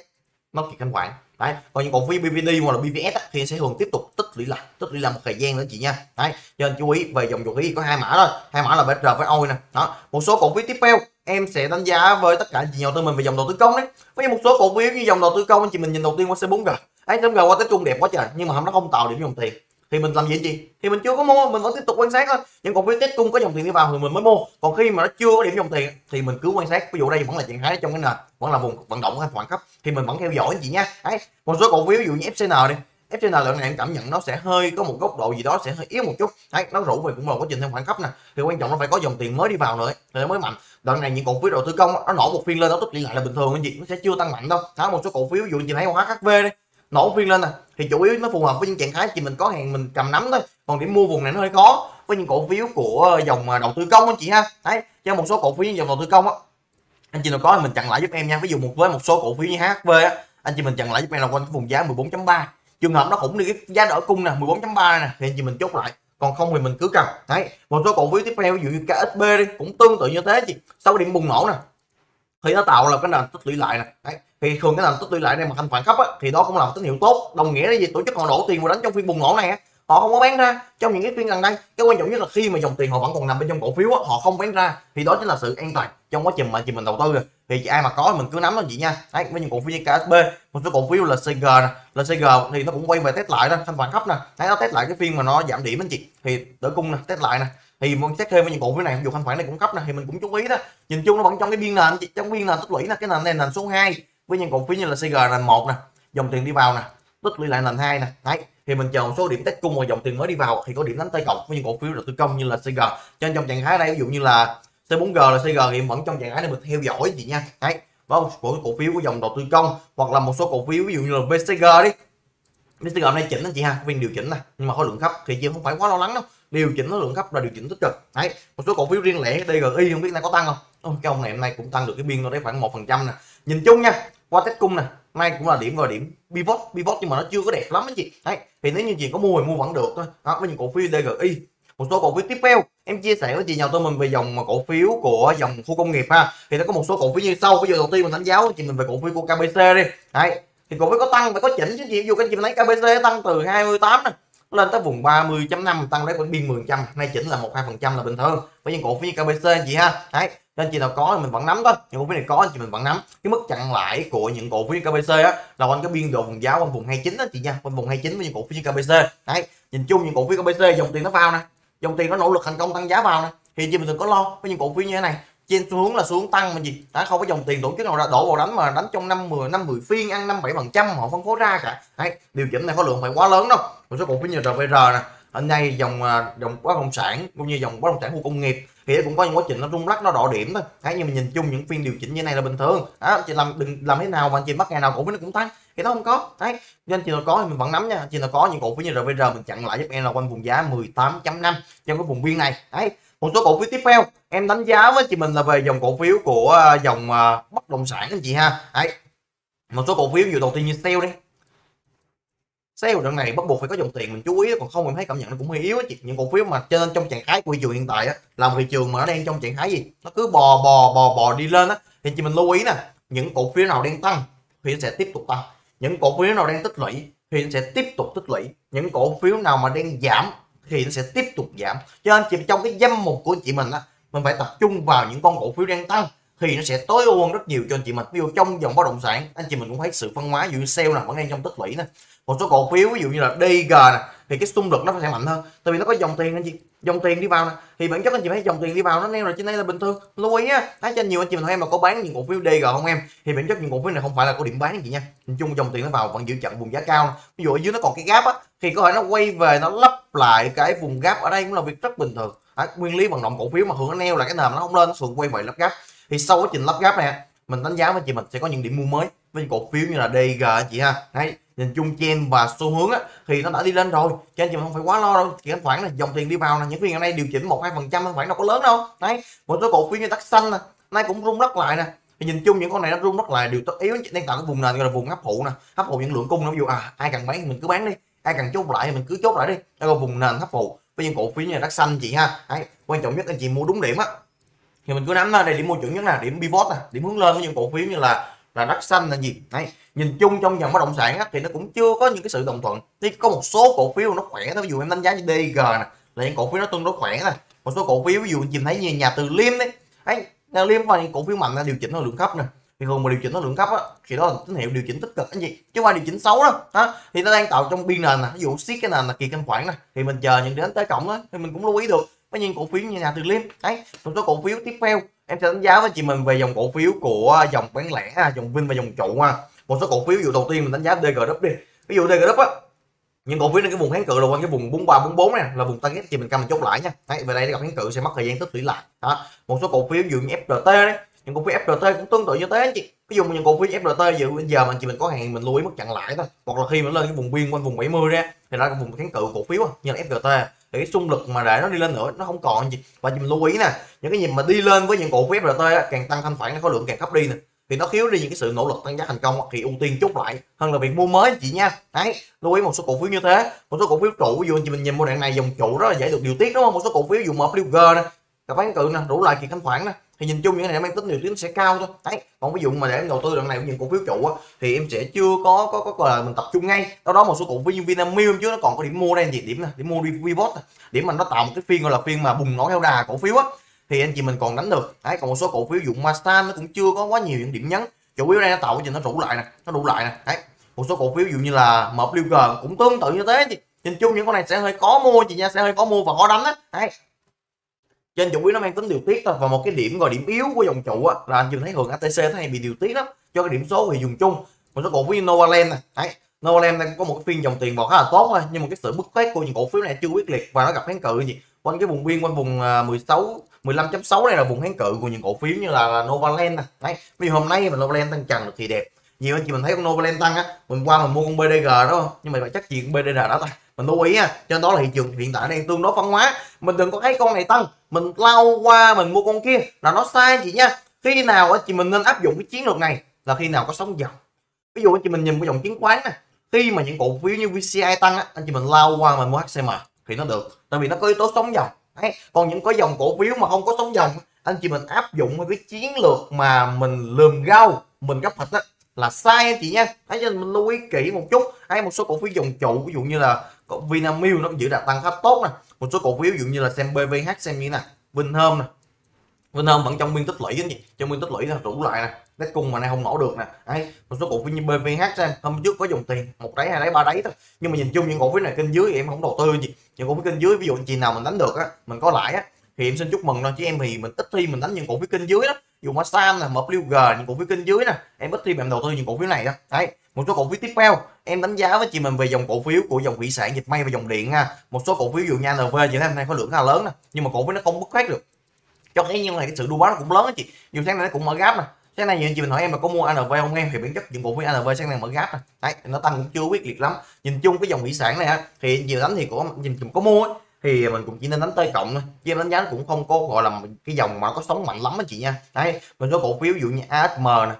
nó kỳ thanh khoản đấy còn những cổ phiếu BVD hoặc là BVS á, thì sẽ thường tiếp tục tích lũy lại tích lũy lại một thời gian nữa chị nha. Đấy cho nên chú ý về dòng dầu khí có hai mã thôi. Hai mã là BR với OI nè. Đó một số cổ phiếu tiếp theo em sẽ đánh giá với tất cả chị nhà đầu tư mình về dòng đầu tư công đấy. Với một số cổ phiếu như dòng đầu tư công anh chị mình nhìn đầu tiên qua C4G ấy g qua tới trung đẹp quá trời nhưng mà nó không tạo điểm dòng tiền thì mình làm gì chị? Thì mình chưa có mua, mình vẫn tiếp tục quan sát thôi. Những cổ phiếu test cung có dòng tiền đi vào thì mình mới mua. Còn khi mà nó chưa có điểm dòng tiền thì mình cứ quan sát. Ví dụ đây vẫn là trạng thái trong cái nền, vẫn là vùng vận động hay khoảng cấp thì mình vẫn theo dõi anh chị nha. Đấy, một số cổ phiếu, ví dụ như FCN đi. FCN lần này em cảm nhận nó sẽ hơi có một góc độ gì đó sẽ hơi yếu một chút. Đấy, nó rủ về cũng là quá trình theo khoảng cấp nè. Thì quan trọng nó phải có dòng tiền mới đi vào nữa thì nó mới mạnh. Đoạn này những cổ phiếu đầu tư công nó nổ một phiên lên, nó tích lũy lại là bình thường anh chị, nó sẽ chưa tăng mạnh đâu. Đó, một số cổ phiếu, ví dụ như thấy HHV đi nổ phiên lên nè. Thì chủ yếu nó phù hợp với những trạng thái chỉ mình có hàng mình cầm nắm thôi. Còn điểm mua vùng này nó hơi khó với những cổ phiếu của dòng à, đầu tư công anh chị ha. Đấy, cho một số cổ phiếu dòng đầu tư công á. Anh chị nào có thì mình chặn lại giúp em nha. Ví dụ một với một số cổ phiếu như HV á, anh chị mình chặn lại giúp em là quanh cái vùng giá 14.3 trường hợp nó khủng đi cái giá đỡ cung nè 14.3 nè, thì anh chị mình chốt lại. Còn không thì mình cứ cầm. Đấy, một số cổ phiếu tiếp theo, ví dụ như KSB đi, cũng tương tự như thế chị. Sau điểm bùng nổ nè. Thì nó tạo là cái nền tích lũy lại nè. Đấy thì thường cái nền tích lũy lại này mà thanh khoản cấp á, thì đó cũng là một tín hiệu tốt. Đồng nghĩa là gì? Tổ chức họ đổ tiền vào đánh trong phiên bùng nổ này á. Họ không có bán ra. Trong những cái phiên gần đây cái quan trọng nhất là khi mà dòng tiền họ vẫn còn nằm bên trong cổ phiếu á, họ không bán ra thì đó chính là sự an toàn trong quá trình mà chị mình đầu tư rồi. Thì chị ai mà có mình cứ nắm nó chị nha. Đấy với những cổ phiếu như KSB một số cổ phiếu là CG nè là CG thì nó cũng quay về test lại đó thanh khoản cấp nè. Đấy nó test lại cái phiên mà nó giảm điểm anh chị. Thì đỡ cung nè test lại nè. Thì muốn xét thêm với những cổ phiếu này dù thanh khoản này cũng cấp nè thì mình cũng chú ý đó. Nhìn chung nó vẫn trong cái biên nền trong biên nền tích lũy nè cái nền này nền số 2 với những cổ phiếu như là CG là một nè, dòng tiền đi vào nè tích lũy lại nền hai nè. Đấy, thì mình chờ một số điểm test cung và dòng tiền mới đi vào thì có điểm đánh tay cộng với những cổ phiếu đầu tư công như là CG cho nên trong trạng thái này ví dụ như là C4G là CG thì vẫn trong trạng thái này mình theo dõi chị nha. Đấy, với một số cổ phiếu của dòng đầu tư công hoặc là một số cổ phiếu ví dụ như là VCG đi. VCG hôm nay chỉnh anh chị ha viên điều chỉnh nè, nhưng mà khối lượng thấp thì chị không phải quá lo lắng đâu. Điều chỉnh khối lượng thấp là điều chỉnh tích cực. Đấy, một số cổ phiếu riêng lẻ DGI không biết nay có tăng không? Cái ông này hôm nay cũng tăng được cái biên nó đấy khoảng một phần trăm nè. Nhìn chung nha qua test cung nè, nay cũng là điểm rồi điểm pivot pivot nhưng mà nó chưa có đẹp lắm anh chị. Đấy, thì nếu như chị có mua thì mua vẫn được thôi. Đó, với những cổ phiếu DGI một số cổ phiếu tiếp theo. Em chia sẻ với chị nhà tôi mình về dòng cổ phiếu của dòng khu công nghiệp ha. Thì nó có một số cổ phiếu như sau, bây giờ đầu tiên mình đánh giáo chị mình về cổ phiếu của KBC đi. Đấy, thì cổ phiếu có tăng phải có chỉnh chứ chị. Dù các chị thấy KBC tăng từ 28 này lên tới vùng 30.5 tăng lấy vẫn biên 10 trăm, nay chỉnh là một hai phần trăm là bình thường với những cổ phiếu như KBC chị ha. Đấy nên chị nào có thì mình vẫn nắm thôi. Những cổ phiếu này có thì mình vẫn nắm. Cái mức chặn lại của những cổ phiếu KBC á, là quanh cái biên độ vùng giá quanh vùng 29 đó chị nha. Quanh vùng 29 với những cổ phiếu như KBC đấy, nhìn chung những cổ phiếu KBC dòng tiền nó vào nè. Dòng tiền nó nỗ lực thành công tăng giá vào nè. Thì chị mình đừng có lo với những cổ phiếu như thế này. Trên xu hướng là xu hướng tăng mà gì? Đã không có dòng tiền tổ chức nào ra đổ vào đánh mà đánh trong năm 10 năm 10 phiên, ăn năm bảy phần trăm họ phân phối ra cả. Đấy, điều chỉnh này khối lượng phải quá lớn đâu. Một số cổ phiếu như RVR nè ở nay dòng à, dòng bất động sản cũng như dòng bất động sản khu công nghiệp thì cũng có những quá trình nó rung lắc, nó đỏ điểm thôi. Đấy, nhưng mà nhìn chung những phiên điều chỉnh như này là bình thường. Đó, chị làm đừng làm thế nào mà chị bắt ngày nào cổ phiếu nó cũng tăng, thì nó không có. Đấy, nên chị nào có thì mình vẫn nắm nha. Chị nào có những cổ phiếu như RVR mình chặn lại giúp em là quanh vùng giá 18.5 trong cái vùng biên này. Đấy, một số cổ phiếu tiếp theo, em đánh giá với chị mình là về dòng cổ phiếu của à, dòng à, bất động sản anh chị ha. Đấy, một số cổ phiếu ví đầu tiên như sale đi sale đoạn này bắt buộc phải có dòng tiền, mình chú ý, còn không em thấy cảm nhận nó cũng hơi yếu á chị. Những cổ phiếu mà cho nên trong trạng thái của thị trường hiện tại á là một thị trường mà nó đang trong trạng thái gì? Nó cứ bò bò bò bò đi lên á. Thì chị mình lưu ý nè, những cổ phiếu nào đang tăng thì nó sẽ tiếp tục tăng. Những cổ phiếu nào đang tích lũy thì nó sẽ tiếp tục tích lũy. Những cổ phiếu nào mà đang giảm thì nó sẽ tiếp tục giảm. Cho nên chị, trong cái danh mục của chị mình á, mình phải tập trung vào những con cổ phiếu đang tăng thì nó sẽ tối ưu hơn rất nhiều cho anh chị mình. Ví dụ trong dòng bất động sản, anh chị mình cũng thấy sự phân hóa ví dụ sale là vẫn đang trong tích lũy nè một số cổ phiếu ví dụ như là DG nè thì cái xung lực nó sẽ mạnh hơn. Tại vì nó có dòng tiền anh chị dòng tiền đi vào nè. Thì bản chất anh chị thấy dòng tiền đi vào nó neo là trên đây là bình thường. Lưu ý á thấy cho nhiều anh chị mình thấy em mà có bán những cổ phiếu DG không em? Thì bản chất những cổ phiếu này không phải là có điểm bán anh chị nha. Nhìn chung dòng tiền nó vào vẫn giữ chặn vùng giá cao ví dụ ở dưới nó còn cái gap á thì có thể nó quay về nó lấp lại cái vùng gap ở đây cũng là việc rất bình thường. À, nguyên lý vận động cổ phiếu mà hưởng nó neo là cái nền nó không lên nó quay về lắp gap. Thì sau quá trình lắp gap này mình đánh giá với chị mình sẽ có những điểm mua mới với cổ phiếu như là DG anh chị ha. Đấy nhìn chung chen và xu hướng á, thì nó đã đi lên rồi. Cho anh chị không phải quá lo đâu. Chỉ khoảng là dòng tiền đi vào là những phiên ngày nay điều chỉnh một hai phần trăm khoảng đâu có lớn đâu. Đấy một số cổ phiếu như đất xanh nè nay cũng rung đất lại nè. Thì nhìn chung những con này nó rung đất lại điều tất yếu đang tạo cái vùng nền gọi là vùng hấp thụ nè. Hấp thụ những lượng cung nó ví dụ à ai cần bán thì mình cứ bán đi ai cần chốt lại thì mình cứ chốt lại đi. Đây là vùng nền hấp thụ. Với những cổ phiếu như là đất xanh chị ha đấy quan trọng nhất anh chị mua đúng điểm á. Thì mình cứ nắm à, đây điểm mua chuẩn nhất là điểm pivot nè điểm hướng lên với những cổ phiếu như là là đất xanh là gì? Đấy nhìn chung trong dòng bất động sản á, thì nó cũng chưa có những cái sự đồng thuận. Thì có một số cổ phiếu nó khỏe thôi ví dụ em đánh giá như DG nè là những cổ phiếu nó tương đối khỏe nè một số cổ phiếu ví dụ nhìn thấy như nhà từ liêm đấy anh nhà liêm và những cổ phiếu mạnh là điều chỉnh nó lượng thấp nè. Thì thường mà điều chỉnh nó lượng thấp á thì đó là tín hiệu điều chỉnh tích cực anh gì chứ qua điều chỉnh xấu đó đó thì nó đang tạo trong biên nền nè ví dụ siết cái nền là kỳ thanh khoản nè. Thì mình chờ những đến tới cổng đó thì mình cũng lưu ý được. Có những cổ phiếu như nhà từ liêm đấy một số cổ phiếu tiếp theo. Em sẽ đánh giá với chị mình về dòng cổ phiếu của dòng bán lẻ à, dòng vinh và dòng trụ ha một số cổ phiếu, ví dụ đầu tiên mình đánh giá DG đi. Ví dụ DG á, những cổ phiếu đang cái vùng kháng cự là quanh cái vùng 43 44 này là vùng target thì mình cầm mình chốt lại nha. Đấy, về đây gặp kháng cự sẽ mất thời gian tích lũy lại. Đó, một số cổ phiếu ví dụ như FRT đấy những cổ phiếu FRT cũng tương tự như thế anh chị. Ví dụ những cổ phiếu FRT giờ bây giờ mà chị mình có hàng mình lưu ý mức chặn lại thôi. Hoặc là khi mà lên cái vùng biên quanh vùng 70 ra thì ra cái vùng kháng cự cổ phiếu như là FRT thì cái xung lực mà để nó đi lên nữa, nó không còn gì và chị mình lưu ý nè, những cái gì mà đi lên với những cổ phiếu FRT càng tăng thanh khoản nó có lượng càng thấp đi nè thì nó thiếu đi những cái sự nỗ lực tăng giá thành công hoặc thì ưu tiên chốt lại hơn là việc mua mới chị nha. Đấy, lưu ý một số cổ phiếu như thế. Một số cổ phiếu trụ, ví dụ chị mình nhìn mua đoạn này, dòng trụ rất là dễ được điều tiết, đúng không? Một số cổ phiếu dụ MWG nè cặp bán cự nè, đủ lại kỳ thanh khoản nè. Thì nhìn chung những cái này mang tính điều tiết sẽ cao thôi. Đấy, còn ví dụ mà để em đầu tư đoạn này những cổ phiếu trụ á, thì em sẽ chưa có có có là mình tập trung ngay. Đó đó, một số cổ phiếu như Vinamilk chứ nó còn có điểm mua đây gì điểm nè, điểm mua đi Vivot điểm mà nó tạo một cái phiên, gọi là phiên mà bùng nổ theo đà cổ phiếu á thì anh chị mình còn đánh được. Đấy còn một số cổ phiếu dụng Mastan nó cũng chưa có quá nhiều những điểm nhấn. Chủ yếu đây nó tạo cho nó trụ lại nè nó đủ lại nè. Đấy một số cổ phiếu ví dụ như là MWG cũng tương tự như thế. Thì nhìn chung những con này sẽ hơi có mua chị nha sẽ hơi có mua và khó đánh á. Đấy. Trên chủ yếu nó mang tính điều tiết thôi và một cái điểm gọi điểm yếu của dòng trụ á là anh chưa thấy thường ATC nó hay bị điều tiết lắm cho cái điểm số thì dùng chung. Một số cổ phiếu Novaland này, đấy. Novaland đang có một cái phiên dòng tiền vào khá là tốt thôi nhưng mà cái sự bức phét của những cổ phiếu này chưa quyết liệt và nó gặp kháng cự gì quanh cái vùng biên quanh vùng 16 15.6 này là vùng kháng cự của những cổ phiếu như là, là Novaland nè. Đấy vì hôm nay mà Novaland tăng trần được thì đẹp. Nhiều anh chị mình thấy con Novaland tăng á mình qua mình mua con BDG đó nhưng mà chắc gì con BDG đã tăng mình lưu ý ha cho đó là thị trường hiện tại đang tương đối phân hóa. Mình đừng có thấy con này tăng mình lao qua mình mua con kia là nó sai chị nha. Khi nào chị mình nên áp dụng cái chiến lược này là khi nào có sóng dòng ví dụ anh chị mình nhìn cái dòng chứng khoán nè khi mà những cổ phiếu như VCI tăng á anh chị mình lao qua mình mua HCM thì nó được. Tại vì nó có yếu tố sống dòng. Đấy. còn những có dòng cổ phiếu mà không có sống dòng, anh chị mình áp dụng cái chiến lược mà mình lườm rau, mình gấp thịt á, là sai anh chị nha. Thấy cho mình lưu ý kỹ một chút. Hay một số cổ phiếu dòng trụ, ví dụ như là Vinamilk nó giữ đạt tăng khá tốt nè. Một số cổ phiếu ví dụ như là xem BVH xem như nè. Vinhome nè. Vinhome vẫn trong biên tích lũy anh chị. Trong biên tích lũy là rủ lại nè đất cung mà nay không nổ được nè. Đấy, một số cổ phiếu như BVH xem hôm trước có dùng tiền một đáy, hai đáy, ba đáy thôi. Nhưng mà nhìn chung những cổ phiếu này kênh dưới thì em không đầu tư gì. Những cổ phiếu kênh dưới, ví dụ chị nào mình đánh được á, mình có lãi á, thì em xin chúc mừng thôi, chứ em thì mình ít khi mình đánh những cổ phiếu kênh dưới đó dù mập nè g, những cổ phiếu kênh dưới nè, em ít khi em đầu tư những cổ phiếu này đó đấy, một số cổ phiếu tiếp theo, em đánh giá với chị mình về dòng cổ phiếu của dòng thủy sản, dịch may và dòng điện nha một số cổ phiếu dụ như NV chị thấy hôm nay có lượng khá lớn nè, nhưng mà cổ phiếu nó không bứt phát được. Cho cái như này cái sự đua bán nó cũng lớn á chị. Nhiều tháng nay nó cũng mở gáp nè sáng nay nhiều chị mình hỏi em là có mua ANV không? Em thì bản chất những cổ với ANV sáng nay mở gáp này, đấy nó tăng cũng chưa quyết liệt lắm. Nhìn chung cái dòng thủy sản này á thì nhiều đánh thì có nhìn chung có mua ấy thì mình cũng chỉ nên đánh tới cộng thôi. Chứ đánh giá nó cũng không có gọi là cái dòng mà có sống mạnh lắm á chị nha. Đấy mình số cổ phiếu ví dụ như ASM nè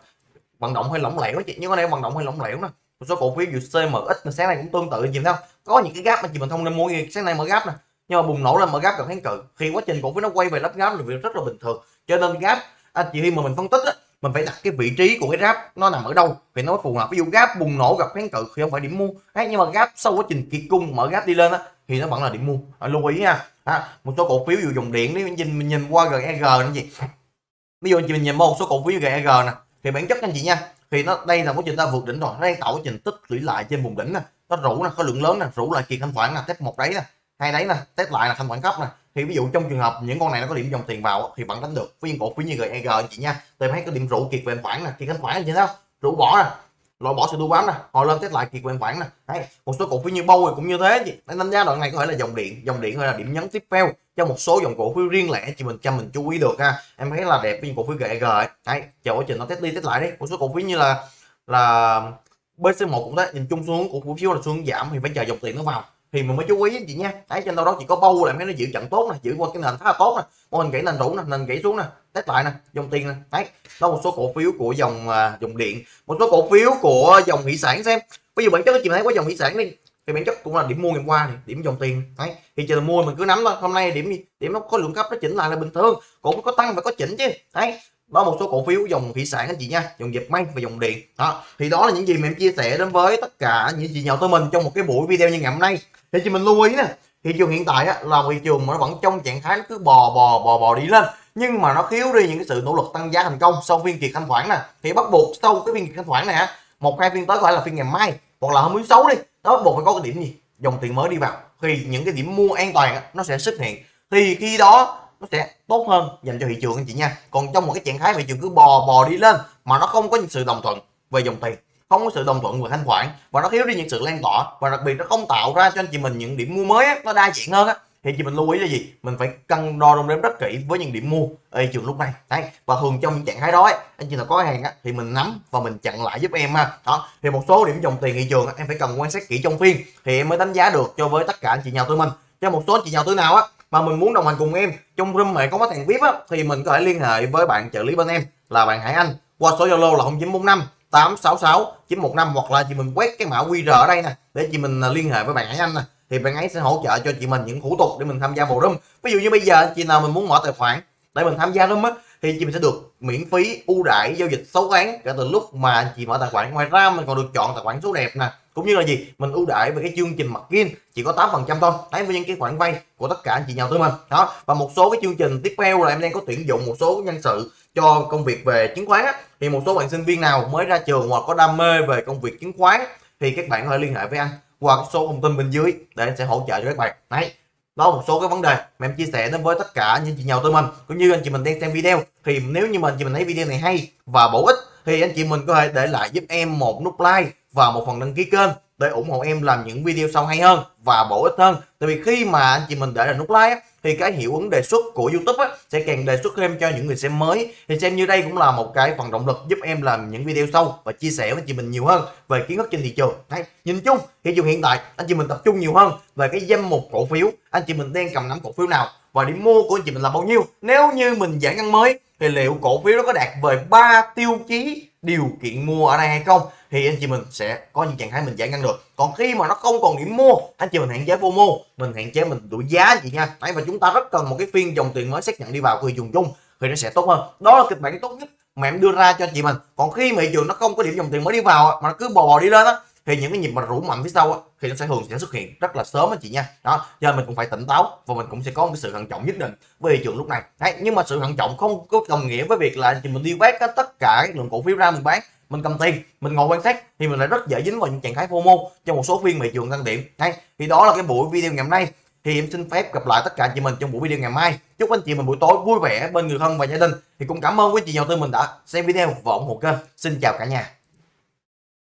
vận động hơi lỏng lẻo chị. Nhưng cái em vận động hơi lỏng lẻo nè. Một số cổ phiếu ví dụ CMX sáng nay cũng tương tự chị thấy không? Có những cái gap mà chị mình không nên mua sáng nay mở gap nè. Nhưng mà bùng nổ lên mở gap gặp kháng cự. Khi quá trình cổ phiếu nó quay về lắp gáp là việc rất là bình thường. Cho nên gap anh chị khi mà mình phân tích á mình phải đặt cái vị trí của cái gap nó nằm ở đâu? Thì nó phù hợp. Ví dụ gap bùng nổ gặp kháng cự thì không phải điểm mua. Đấy, nhưng mà gap sau quá trình kiệt cung mở gap đi lên á thì nó vẫn là điểm mua. À, lưu ý nha. À, một số cổ phiếu dù dùng dòng điện nếu nhìn mình nhìn qua GEG nó gì? Ví dụ anh chị mình nhìn một số cổ phiếu GEG nè thì bản chất anh chị nha thì nó đây là quá trình ta vượt đỉnh rồi. Nó đang tạo quá trình tích lũy lại trên vùng đỉnh nè. Nó rủ nè có lượng lớn nè rủ lại kỳ thanh khoản nè test một đấy nè hai đấy nè test lại là thanh khoản cấp nè thì ví dụ trong trường hợp những con này nó có điểm dòng tiền vào thì vẫn đánh được. Với những cổ phiếu như GEG anh chị nha. Tôi thấy có điểm rủ kiệt về khoản nè, kiệt thanh khoản như thế nào không rủ bỏ nè. Loại bỏ sự đu bám nè. Hồi lên test lại kiệt về khoản nè. Đấy, một số cổ phiếu như bâu cũng như thế chị. Đánh giá đoạn này có thể là dòng điện. Dòng điện hay là điểm nhấn tiếp theo cho một số dòng cổ phiếu riêng lẻ. Chị mình cho mình chú ý được ha. Em thấy là đẹp với những cổ phiếu GEG ấy. Đấy, chờ quá trình nó test đi test lại đi. Một số cổ phiếu như là là BC1 cũng thế. Nhìn chung xuống của cổ phiếu là xuống giảm thì phải chờ dòng tiền nó vào thì mình mới chú ý anh chị nha. Đấy trên đâu đó chỉ có bâu làm cái nó giữ trận tốt nè giữ qua cái nền khá là tốt nè. Mô hình gãy nền rũ nè nền gãy xuống nè test lại nè dòng tiền nè. Đấy đó một số cổ phiếu của dòng uh, dòng điện. Một số cổ phiếu của dòng thủy sản xem. Bây giờ bản chất chị thấy có dòng thủy sản đi thì bản chất cũng là điểm mua ngày qua này điểm dòng tiền. Đấy thì chờ mua mình cứ nắm thôi. Hôm nay điểm gì? Điểm nó có lượng cấp nó chỉnh lại là bình thường. Cũng có tăng và có chỉnh chứ. Đấy đó một số cổ phiếu dòng thủy sản anh chị nha dòng dệt may và dòng điện. Đó thì đó là những gì mà em chia sẻ đến với tất cả những chị nhau tới mình trong một cái buổi video như ngày hôm nay. Thì chị mình lưu ý nè thị trường hiện tại á, là thị trường mà nó vẫn trong trạng thái nó cứ bò bò bò bò đi lên. Nhưng mà nó thiếu đi những cái sự nỗ lực tăng giá thành công sau phiên kiệt thanh khoản nè. Thì bắt buộc sau cái phiên kiệt thanh khoản này á một hai phiên tới gọi là phiên ngày mai hoặc là hôm thứ sáu đi nó bắt buộc phải có cái điểm gì? Dòng tiền mới đi vào. Thì những cái điểm mua an toàn á, nó sẽ xuất hiện. Thì khi đó nó sẽ tốt hơn dành cho thị trường anh chị nha. Còn trong một cái trạng thái thị trường cứ bò bò đi lên mà nó không có những sự đồng thuận về dòng tiền không có sự đồng thuận về thanh khoản và nó thiếu đi những sự lan tỏa và đặc biệt nó không tạo ra cho anh chị mình những điểm mua mới á, nó đa dạng hơn á thì chị mình lưu ý là gì? Mình phải cân đo đong đếm rất kỹ với những điểm mua ở thị trường lúc này. Đấy và thường trong những trạng thái đó ấy, anh chị nào có hàng á, thì mình nắm và mình chặn lại giúp em ha. Đó thì một số điểm dòng tiền thị trường á, em phải cần quan sát kỹ trong phiên thì em mới đánh giá được cho với tất cả anh chị nhà tư mình. Cho một số anh chị nhà tư nào á mà mình muốn đồng hành cùng em. Trong room hệ có khách thằng vip á, thì mình có thể liên hệ với bạn trợ lý bên em, là bạn Hải Anh. Qua số Zalo là 0945 866 915 hoặc là chị mình quét cái mã QR ở đây nè, để chị mình à, liên hệ với bạn Hải Anh nè. Thì bạn ấy sẽ hỗ trợ cho chị mình những thủ tục để mình tham gia vào room. Ví dụ như bây giờ chị nào mình muốn mở tài khoản để mình tham gia room á, thì chị mình sẽ được miễn phí ưu đãi giao dịch 6 tháng kể từ lúc mà chị mở tài khoản. Ngoài ra mình còn được chọn tài khoản số đẹp nè cũng như là gì? Mình ưu đãi về cái chương trình mặt kiên chỉ có 8 phần trăm thôi. Đấy, với những cái khoản vay của tất cả anh chị nhà tư mình. Đó, và một số cái chương trình tiếp theo là em đang có tuyển dụng một số nhân sự cho công việc về chứng khoán á. Thì một số bạn sinh viên nào mới ra trường hoặc có đam mê về công việc chứng khoán thì các bạn có thể liên hệ với anh qua số thông tin bên dưới để anh sẽ hỗ trợ cho các bạn. Đấy, đó một số cái vấn đề mà em chia sẻ đến với tất cả những chị nhau tư mình. Cũng như anh chị mình đang xem video, thì nếu như mình chị mình thấy video này hay và bổ ích thì anh chị mình có thể để lại giúp em một nút like và một phần đăng ký kênh để ủng hộ em làm những video sau hay hơn và bổ ích hơn. Tại vì khi mà anh chị mình để là nút like á, thì cái hiệu ứng đề xuất của YouTube á, sẽ càng đề xuất thêm cho những người xem mới. Thì xem như đây cũng là một cái phần động lực giúp em làm những video sau và chia sẻ với chị mình nhiều hơn về kiến thức trên thị trường. Đấy, nhìn chung thị trường hiện tại anh chị mình tập trung nhiều hơn về cái danh mục cổ phiếu. Anh chị mình đang cầm nắm cổ phiếu nào và điểm mua của anh chị mình là bao nhiêu? Nếu như mình giải ngân mới thì liệu cổ phiếu nó có đạt về ba tiêu chí điều kiện mua ở đây hay không thì anh chị mình sẽ có những trạng thái mình giải ngân được. Còn khi mà nó không còn điểm mua anh chị mình hạn chế FOMO mình hạn chế mình đuổi giá anh chị nha. Đấy và chúng ta rất cần một cái phiên dòng tiền mới xác nhận đi vào của thị trường chung thì nó sẽ tốt hơn. Đó là kịch bản tốt nhất mà em đưa ra cho anh chị mình. Còn khi mà thị trường nó không có điểm dòng tiền mới đi vào mà nó cứ bò bò đi lên á thì những cái nhịp mà rủ mạnh phía sau á, khi nó sẽ thường sẽ xuất hiện rất là sớm anh chị nha. Đó cho nên mình cũng phải tỉnh táo và mình cũng sẽ có một cái sự thận trọng nhất định với thị trường lúc này. Đấy, nhưng mà sự thận trọng không có đồng nghĩa với việc là anh chị mình đi quét tất cả các lượng cổ phiếu ra mình bán, mình cầm tiền, mình ngồi quan sát thì mình lại rất dễ dính vào những trạng thái FOMO trong một số phiên thị trường tăng điểm. Đấy, thì đó là cái buổi video ngày hôm nay. Thì em xin phép gặp lại tất cả anh chị mình trong buổi video ngày mai. Chúc anh chị mình buổi tối vui vẻ bên người thân và gia đình. Thì cũng cảm ơn quý chị nhà đầu tư mình đã xem video và ủng hộ kênh. Xin chào cả nhà.